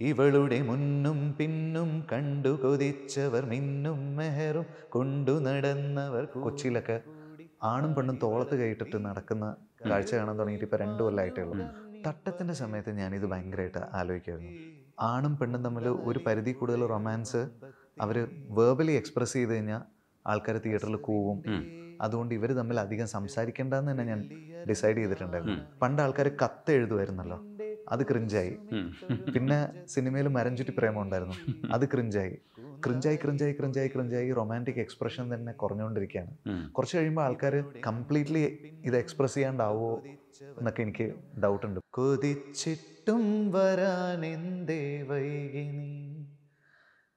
ഇവളുടെ മുന്നും പിന്നും കണ്ടു കൊതിച്ചവർ മിന്നും മെഹറും കൊണ്ടു നടന്നവർ കൊച്ചിയിലൊക്കെ ആണും പെണ്ണും തോളത്ത് കയറ്റിട്ട് നടക്കുന്ന കാഴ്ച കാണാൻ തുടങ്ങിയിട്ട് ഇപ്പൊ രണ്ടു കൊല്ലമായിട്ടേ ഉള്ളൂ. തട്ടത്തിന്റെ സമയത്ത് ഞാനിത് ഭയങ്കരമായിട്ട് ആലോചിക്കായിരുന്നു. ആണും പെണ്ണും തമ്മിൽ ഒരു പരിധി കൂടുതൽ റൊമാൻസ് അവർ വേർബലി എക്സ്പ്രസ് ചെയ്ത് കഴിഞ്ഞാൽ ആൾക്കാർ തിയേറ്ററിൽ കൂവും. അതുകൊണ്ട് ഇവർ തമ്മിൽ അധികം സംസാരിക്കേണ്ടെന്ന് തന്നെ ഞാൻ ഡിസൈഡ് ചെയ്തിട്ടുണ്ടായിരുന്നു. പണ്ട് ആൾക്കാർ കത്ത് എഴുതുമായിരുന്നല്ലോ. അത് ക്രിഞ്ചായി പിന്നെ സിനിമയിൽ മരം ചുറ്റി പ്രേമം ഉണ്ടായിരുന്നു അത് ക്രിഞ്ചായി ക്രിഞ്ചായി ക്രിഞ്ചായി ക്രിഞ്ചായി ക്രിഞ്ചായി റൊമാന്റിക് എക്സ്പ്രഷൻ തന്നെ കുറഞ്ഞുകൊണ്ടിരിക്കുകയാണ്. കുറച്ച് കഴിയുമ്പോൾ ആൾക്കാർ കംപ്ലീറ്റ്ലി ഇത് എക്സ്പ്രസ് ചെയ്യാണ്ടാവോ എന്നൊക്കെ എനിക്ക് ഡൗട്ട് ഉണ്ട്. കൊതിച്ചിട്ടും വരാൻ എന്തേ വൈകി നീ?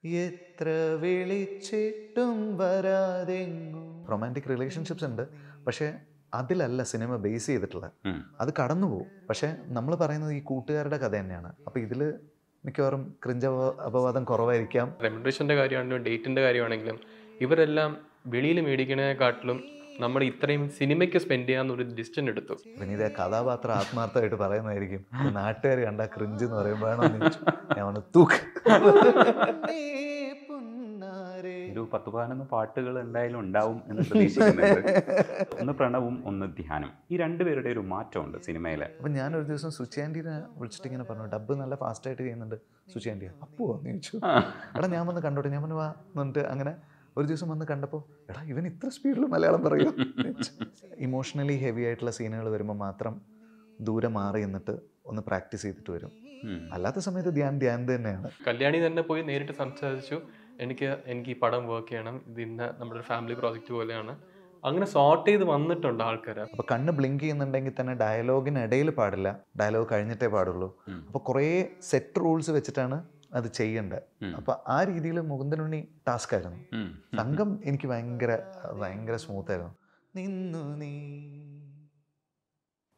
എത്ര വിളിച്ചിട്ടും വരാതെങ്ങും. റൊമാന്റിക് റിലേഷൻഷിപ്സ് ഉണ്ട്. പക്ഷേ അതിലല്ല സിനിമ ബേസ് ചെയ്തിട്ടുള്ളത്. അത് കടന്നു പോകും. പക്ഷേ നമ്മൾ പറയുന്നത് ഈ കൂട്ടുകാരുടെ കഥ തന്നെയാണ്. അപ്പോൾ ഇതിൽ മിക്കവാറും ക്രിഞ്ച അപവാദം കുറവായിരിക്കാം. റെമുനറേഷന്റെ കാര്യമാണെങ്കിലും ഡേറ്റിന്റെ കാര്യമാണെങ്കിലും ഇവരെല്ലാം വെളിയിൽ മേടിക്കണേക്കാട്ടിലും നമ്മൾ ഇത്രയും സിനിമയ്ക്ക് സ്പെൻഡ് ചെയ്യാന്നൊരു ഡിസ്റ്റൻ എടുത്തു. പിന്നെ ഇത് കഥാപാത്രം ആത്മാർത്ഥമായിട്ട് പറയുന്നതായിരിക്കും. നാട്ടുകാർ കണ്ട ക്രിഞ്ച് എന്ന് പറയുമ്പോഴാണ് ഞാൻ തൂക്ക്. ഒരു പത്ത് പതിനൊന്ന് പാട്ടുകൾ എന്തായാലും ഉണ്ടാവും എന്ന് പ്രതീക്ഷിക്കുന്നുണ്ട്. ഒന്ന് പ്രണവും ഒന്ന് ധ്യാനം. ഈ രണ്ടുപേരുടെ ഒരു മാറ്റമുണ്ട് സിനിമയിലെ. അപ്പം ഞാൻ ഒരു ദിവസം സുച്ചി ആന്റീനെ വിളിച്ചിട്ട് ഇങ്ങനെ പറഞ്ഞു ഡബ് നല്ല ഫാസ്റ്റായിട്ട് ചെയ്യുന്നുണ്ട്. സുച്ചി അപ്പോൾ എന്ന് ചോദിച്ചു. എടാ ഞാൻ വന്ന് കണ്ടോട്ടെ ഞാൻ വന്ന് വാ. എന്നിട്ട് അങ്ങനെ ഒരു ദിവസം വന്ന് കണ്ടപ്പോൾ എടാ ഇവൻ ഇത്ര സ്പീഡിൽ മലയാളം പറയും? ഇമോഷണലി ഹെവി ആയിട്ടുള്ള സീനുകൾ വരുമ്പോൾ മാത്രം ദൂരെ മാറി എന്നിട്ട് ഒന്ന് പ്രാക്ടീസ് ചെയ്തിട്ട് വരും. അല്ലാത്ത സമയത്ത് ധ്യാൻ ധ്യാൻ തന്നെയാണ്. കല്യാണി തന്നെ പോയി നേരിട്ട് സംസാരിച്ചു. എനിക്ക് എനിക്ക് ഈ പടം വർക്ക് ചെയ്യണം. ഇത് ഇന്ന നമ്മുടെ ഫാമിലി പ്രോജക്റ്റ് പോലെയാണ്. അങ്ങനെ സോർട്ട് ചെയ്ത് വന്നിട്ടുണ്ട് ആൾക്കാർ അപ്പൊ കണ്ണ് ബ്ലിങ്ക് ചെയ്യുന്നുണ്ടെങ്കിൽ തന്നെ ഡയലോഗിനിടയിൽ പാടില്ല. ഡയലോഗ് കഴിഞ്ഞിട്ടേ പാടുള്ളൂ. അപ്പൊ കുറെ സെറ്റ് റൂൾസ് വെച്ചിട്ടാണ് അത് ചെയ്യേണ്ടത്. അപ്പൊ ആ രീതിയിൽ മുകുന്ദനുണ്ണി ടാസ്ക് ആയിരുന്നു. തങ്കം സംഘം എനിക്ക് ഭയങ്കര ഭയങ്കര സ്മൂത്ത് ആയിരുന്നു. നിന്നു നീ.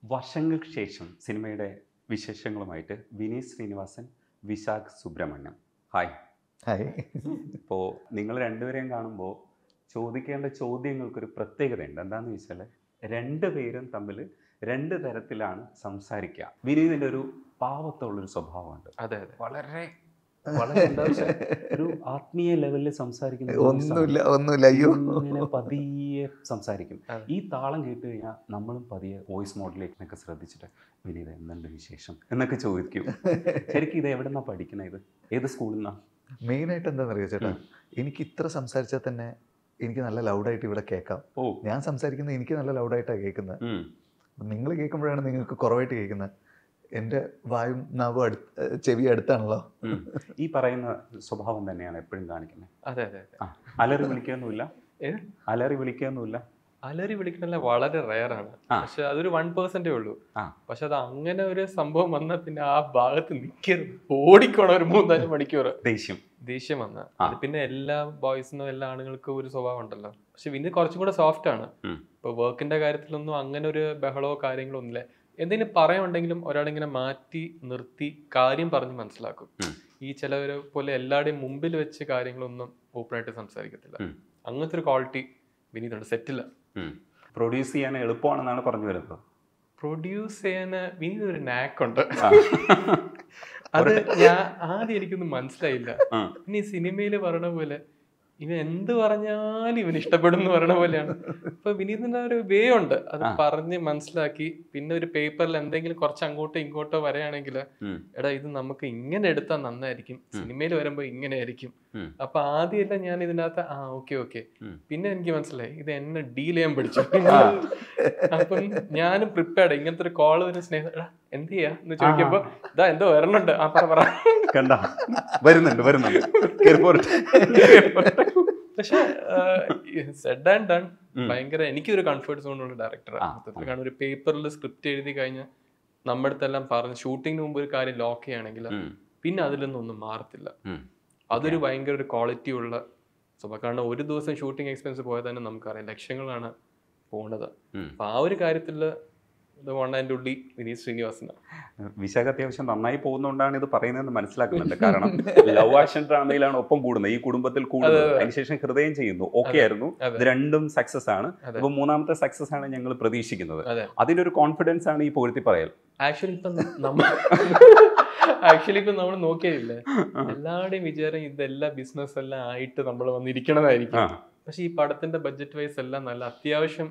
വർഷങ്ങൾക്ക് ശേഷം സിനിമയുടെ വിശേഷങ്ങളുമായിട്ട് വിനീത് ശ്രീനിവാസൻ വിശാഖ് സുബ്രഹ്മണ്യം. Hi hi. ഇപ്പോൾ നിങ്ങൾ രണ്ടുപേരെയും കാണുമ്പോൾ ചോദിക്കേണ്ട ചോദ്യങ്ങൾക്കൊരു പ്രത്യേകതയുണ്ട്. എന്താണെന്ന് വെച്ചാൽ രണ്ടുപേരും തമ്മിൽ രണ്ട് തരത്തിലാണ് സംസാരിക്കുക വിനീതിന്റെ ഒരു പാവത്തുള്ളൊരു സ്വഭാവമുണ്ട്. അതെ അതെ. വളരെ വളരെ ഒരു ആത്മീയ ലെവലിൽ സംസാരിക്കുന്ന ഒന്നുമില്ല ഒന്നുമില്ല അയ്യോ. ഇങ്ങനെ പതിയെ സംസാരിക്കും. ഈ താളം കേട്ട് കഴിഞ്ഞാൽ നമ്മളും പതിയെ വോയിസ് മോഡുലേഷനൊക്കെ ശ്രദ്ധിച്ചിട്ട് വിനീത് എന്തുണ്ട് വിശേഷം എന്നൊക്കെ ചോദിക്കും. ശരിക്കും ഇത് എവിടെ നിന്നാണ് പഠിക്കുന്നത് ഇത്? ഏത് സ്കൂളിൽ നിന്നാണ് മെയിനായിട്ട് എന്താണെന്നറിയോ ചേട്ടാ? എനിക്ക് ഇത്ര സംസാരിച്ചാൽ തന്നെ എനിക്ക് നല്ല ലൗഡായിട്ട് ഇവിടെ കേൾക്കാം. ഓ. ഞാൻ സംസാരിക്കുന്നത് എനിക്ക് നല്ല ലൗഡായിട്ടാണ് കേൾക്കുന്നത്. നിങ്ങൾ കേൾക്കുമ്പോഴാണ് നിങ്ങൾക്ക് കുറവായിട്ട് കേൾക്കുന്നത്. എന്റെ വായും നാവും അടുത്ത് ചെവി അടുത്താണല്ലോ. ഈ പറയുന്ന സ്വഭാവം തന്നെയാണ് എപ്പോഴും കാണിക്കുന്നത്. അതെ അതെ അതെ. അലറി വിളിക്കൊന്നുമില്ല അലറി വിളിക്കൊന്നുമില്ല അലറി വിളിക്കണല്ല വളരെ ആ. പക്ഷെ അതൊരു വൺ പേഴ്സെന്റേ ഉള്ളൂ. പക്ഷെ അത് അങ്ങനെ ഒരു സംഭവം വന്നാൽ പിന്നെ ആ ഭാഗത്ത് നിൽക്കരുത് ഓടിക്കണം ഒരു മൂന്നാൽ മണിക്കൂർ ദേഷ്യം. ദേഷ്യം വന്ന. അത് പിന്നെ എല്ലാ ബോയ്സിനും എല്ലാ ആണുങ്ങൾക്കും ഒരു സ്വഭാവം ഉണ്ടല്ലോ. പക്ഷെ പിന്നെ കുറച്ചും കൂടെ സോഫ്റ്റ് ആണ്. ഇപ്പൊ വർക്കിന്റെ കാര്യത്തിലൊന്നും അങ്ങനെ ഒരു ബഹളോ കാര്യങ്ങളോ ഒന്നുമില്ല. എന്തെങ്കിലും പറയാനുണ്ടെങ്കിലും ഒരാളിങ്ങനെ മാറ്റി നിർത്തി കാര്യം പറഞ്ഞ് മനസ്സിലാക്കും. ഈ ചിലവരെ പോലെ എല്ലാവരുടെയും മുമ്പിൽ വെച്ച് കാര്യങ്ങളൊന്നും ഓപ്പൺ ആയിട്ട് സംസാരിക്കത്തില്ല. അങ്ങനത്തെ ഒരു ക്വാളിറ്റി വിനീതുണ്ട്. സെറ്റില്ല പ്രൊഡ്യൂസ് ചെയ്യാൻ എളുപ്പമാണെന്നാണ് പറഞ്ഞു വരുന്നത്. പ്രൊഡ്യൂസ് ചെയ്യാൻ വിനീത് ഒരു നാക്കുണ്ട് അത് ഞാൻ ആദ്യം എനിക്കൊന്നും മനസ്സിലായില്ല. ഇനി സിനിമയിൽ പറയണ പോലെ ഇവൻ എന്ത് പറഞ്ഞാലും ഇവൻ ഇഷ്ടപ്പെടും എന്ന് പറയണ പോലെയാണ്. ഇപ്പൊ വിനീതിന്റെ ഒരു വേ ഉണ്ട്. അത്. പറഞ്ഞ് മനസ്സിലാക്കി. പിന്നെ ഒരു പേപ്പറിൽ എന്തെങ്കിലും കുറച്ച് അങ്ങോട്ടോ ഇങ്ങോട്ടോ വരെയാണെങ്കിൽ എടാ ഇത് നമുക്ക് ഇങ്ങനെ എടുത്താൽ നന്നായിരിക്കും. സിനിമയിൽ വരുമ്പോൾ ഇങ്ങനെ ആയിരിക്കും. അപ്പൊ ആദ്യമല്ല ഞാൻ ഇതിനകത്ത് ആ ഓക്കെ ഓക്കെ. പിന്നെ എനിക്ക് മനസ്സിലായി. ഇത് എന്നെ ഡീൽ ചെയ്യാൻ പഠിച്ചു. അപ്പം ഞാനും പ്രിപ്പയർഡ് ഇങ്ങനത്തെ ഒരു കോൾ വരുന്ന സ്നേഹം എടാ എന്ത് ചെയ്യാ? എന്ന് ചോദിക്കുമ്പോ ഇതാ എന്തോ വരണുണ്ട്. ആ പറ. കണ്ട. വരുന്നുണ്ട് വരുന്നുണ്ട്. പക്ഷേ സെഡ് ആൻഡ് ഡൺ. ഭയങ്കര എനിക്കൊരു കംഫർട്ട് സോണുള്ള ഡയറക്ടറാണ് കാരണം ഒരു പേപ്പറിൽ സ്ക്രിപ്റ്റ് എഴുതി കഴിഞ്ഞാൽ നമ്മുടെ അടുത്തെല്ലാം പറഞ്ഞ് ഷൂട്ടിങ്ങിന് മുമ്പ് ഒരു കാര്യം ലോക്ക് ചെയ്യുകയാണെങ്കിൽ പിന്നെ അതിൽ നിന്നൊന്നും മാറത്തില്ല. അതൊരു ഭയങ്കര ഒരു ക്വാളിറ്റി ഉള്ള സ്വഭാവം. കാരണം ഒരു ദിവസം ഷൂട്ടിംഗ് എക്സ്പെൻസ് പോയാൽ തന്നെ നമുക്കറിയാം ലക്ഷങ്ങളാണ് പോണത്. അപ്പൊ ആ ഒരു കാര്യത്തിൽ ഇത് വൺ ആൻഡ് ഉള്ളി വിനീത് ശ്രീനിവാസനാണ് വിശാഖ അത്യാവശ്യം നന്നായി പോകുന്നതുകൊണ്ടാണ് ഇത് പറയുന്നതെന്ന് മനസ്സിലാക്കുന്നുണ്ട്. കാരണം ലവ് ആക്ഷൻ ഡ്രാമയിലാണ് ഒപ്പം കൂടുന്നത്. ഈ കുടുംബത്തിൽ കൂടുന്നത്. അതിനുശേഷം ഹൃദയം ചെയ്യുന്നു. ഓക്കെ ആയിരുന്നു. ഇത് രണ്ടും സക്സസ് ആണ്. അപ്പൊ മൂന്നാമത്തെ സക്സസ് ആണ് ഞങ്ങൾ പ്രതീക്ഷിക്കുന്നത്. അതെ. അതിന്റെ ഒരു കോൺഫിഡൻസ് ആണ് ഈ പൊരുത്തി പറയൽ. ആക്ച്വലി ഇപ്പം നമ്മ ആക്ച്വലി ഇപ്പൊ നമ്മൾ നോക്കിയില്ലേ എല്ലാവരുടെയും വിചാരം ഇതെല്ലാം ബിസിനസ് എല്ലാം ആയിട്ട് നമ്മൾ വന്നിരിക്കണതായിരിക്കും. പക്ഷെ ഈ പടത്തിന്റെ ബഡ്ജറ്റ് വൈസ് എല്ലാം നല്ല അത്യാവശ്യം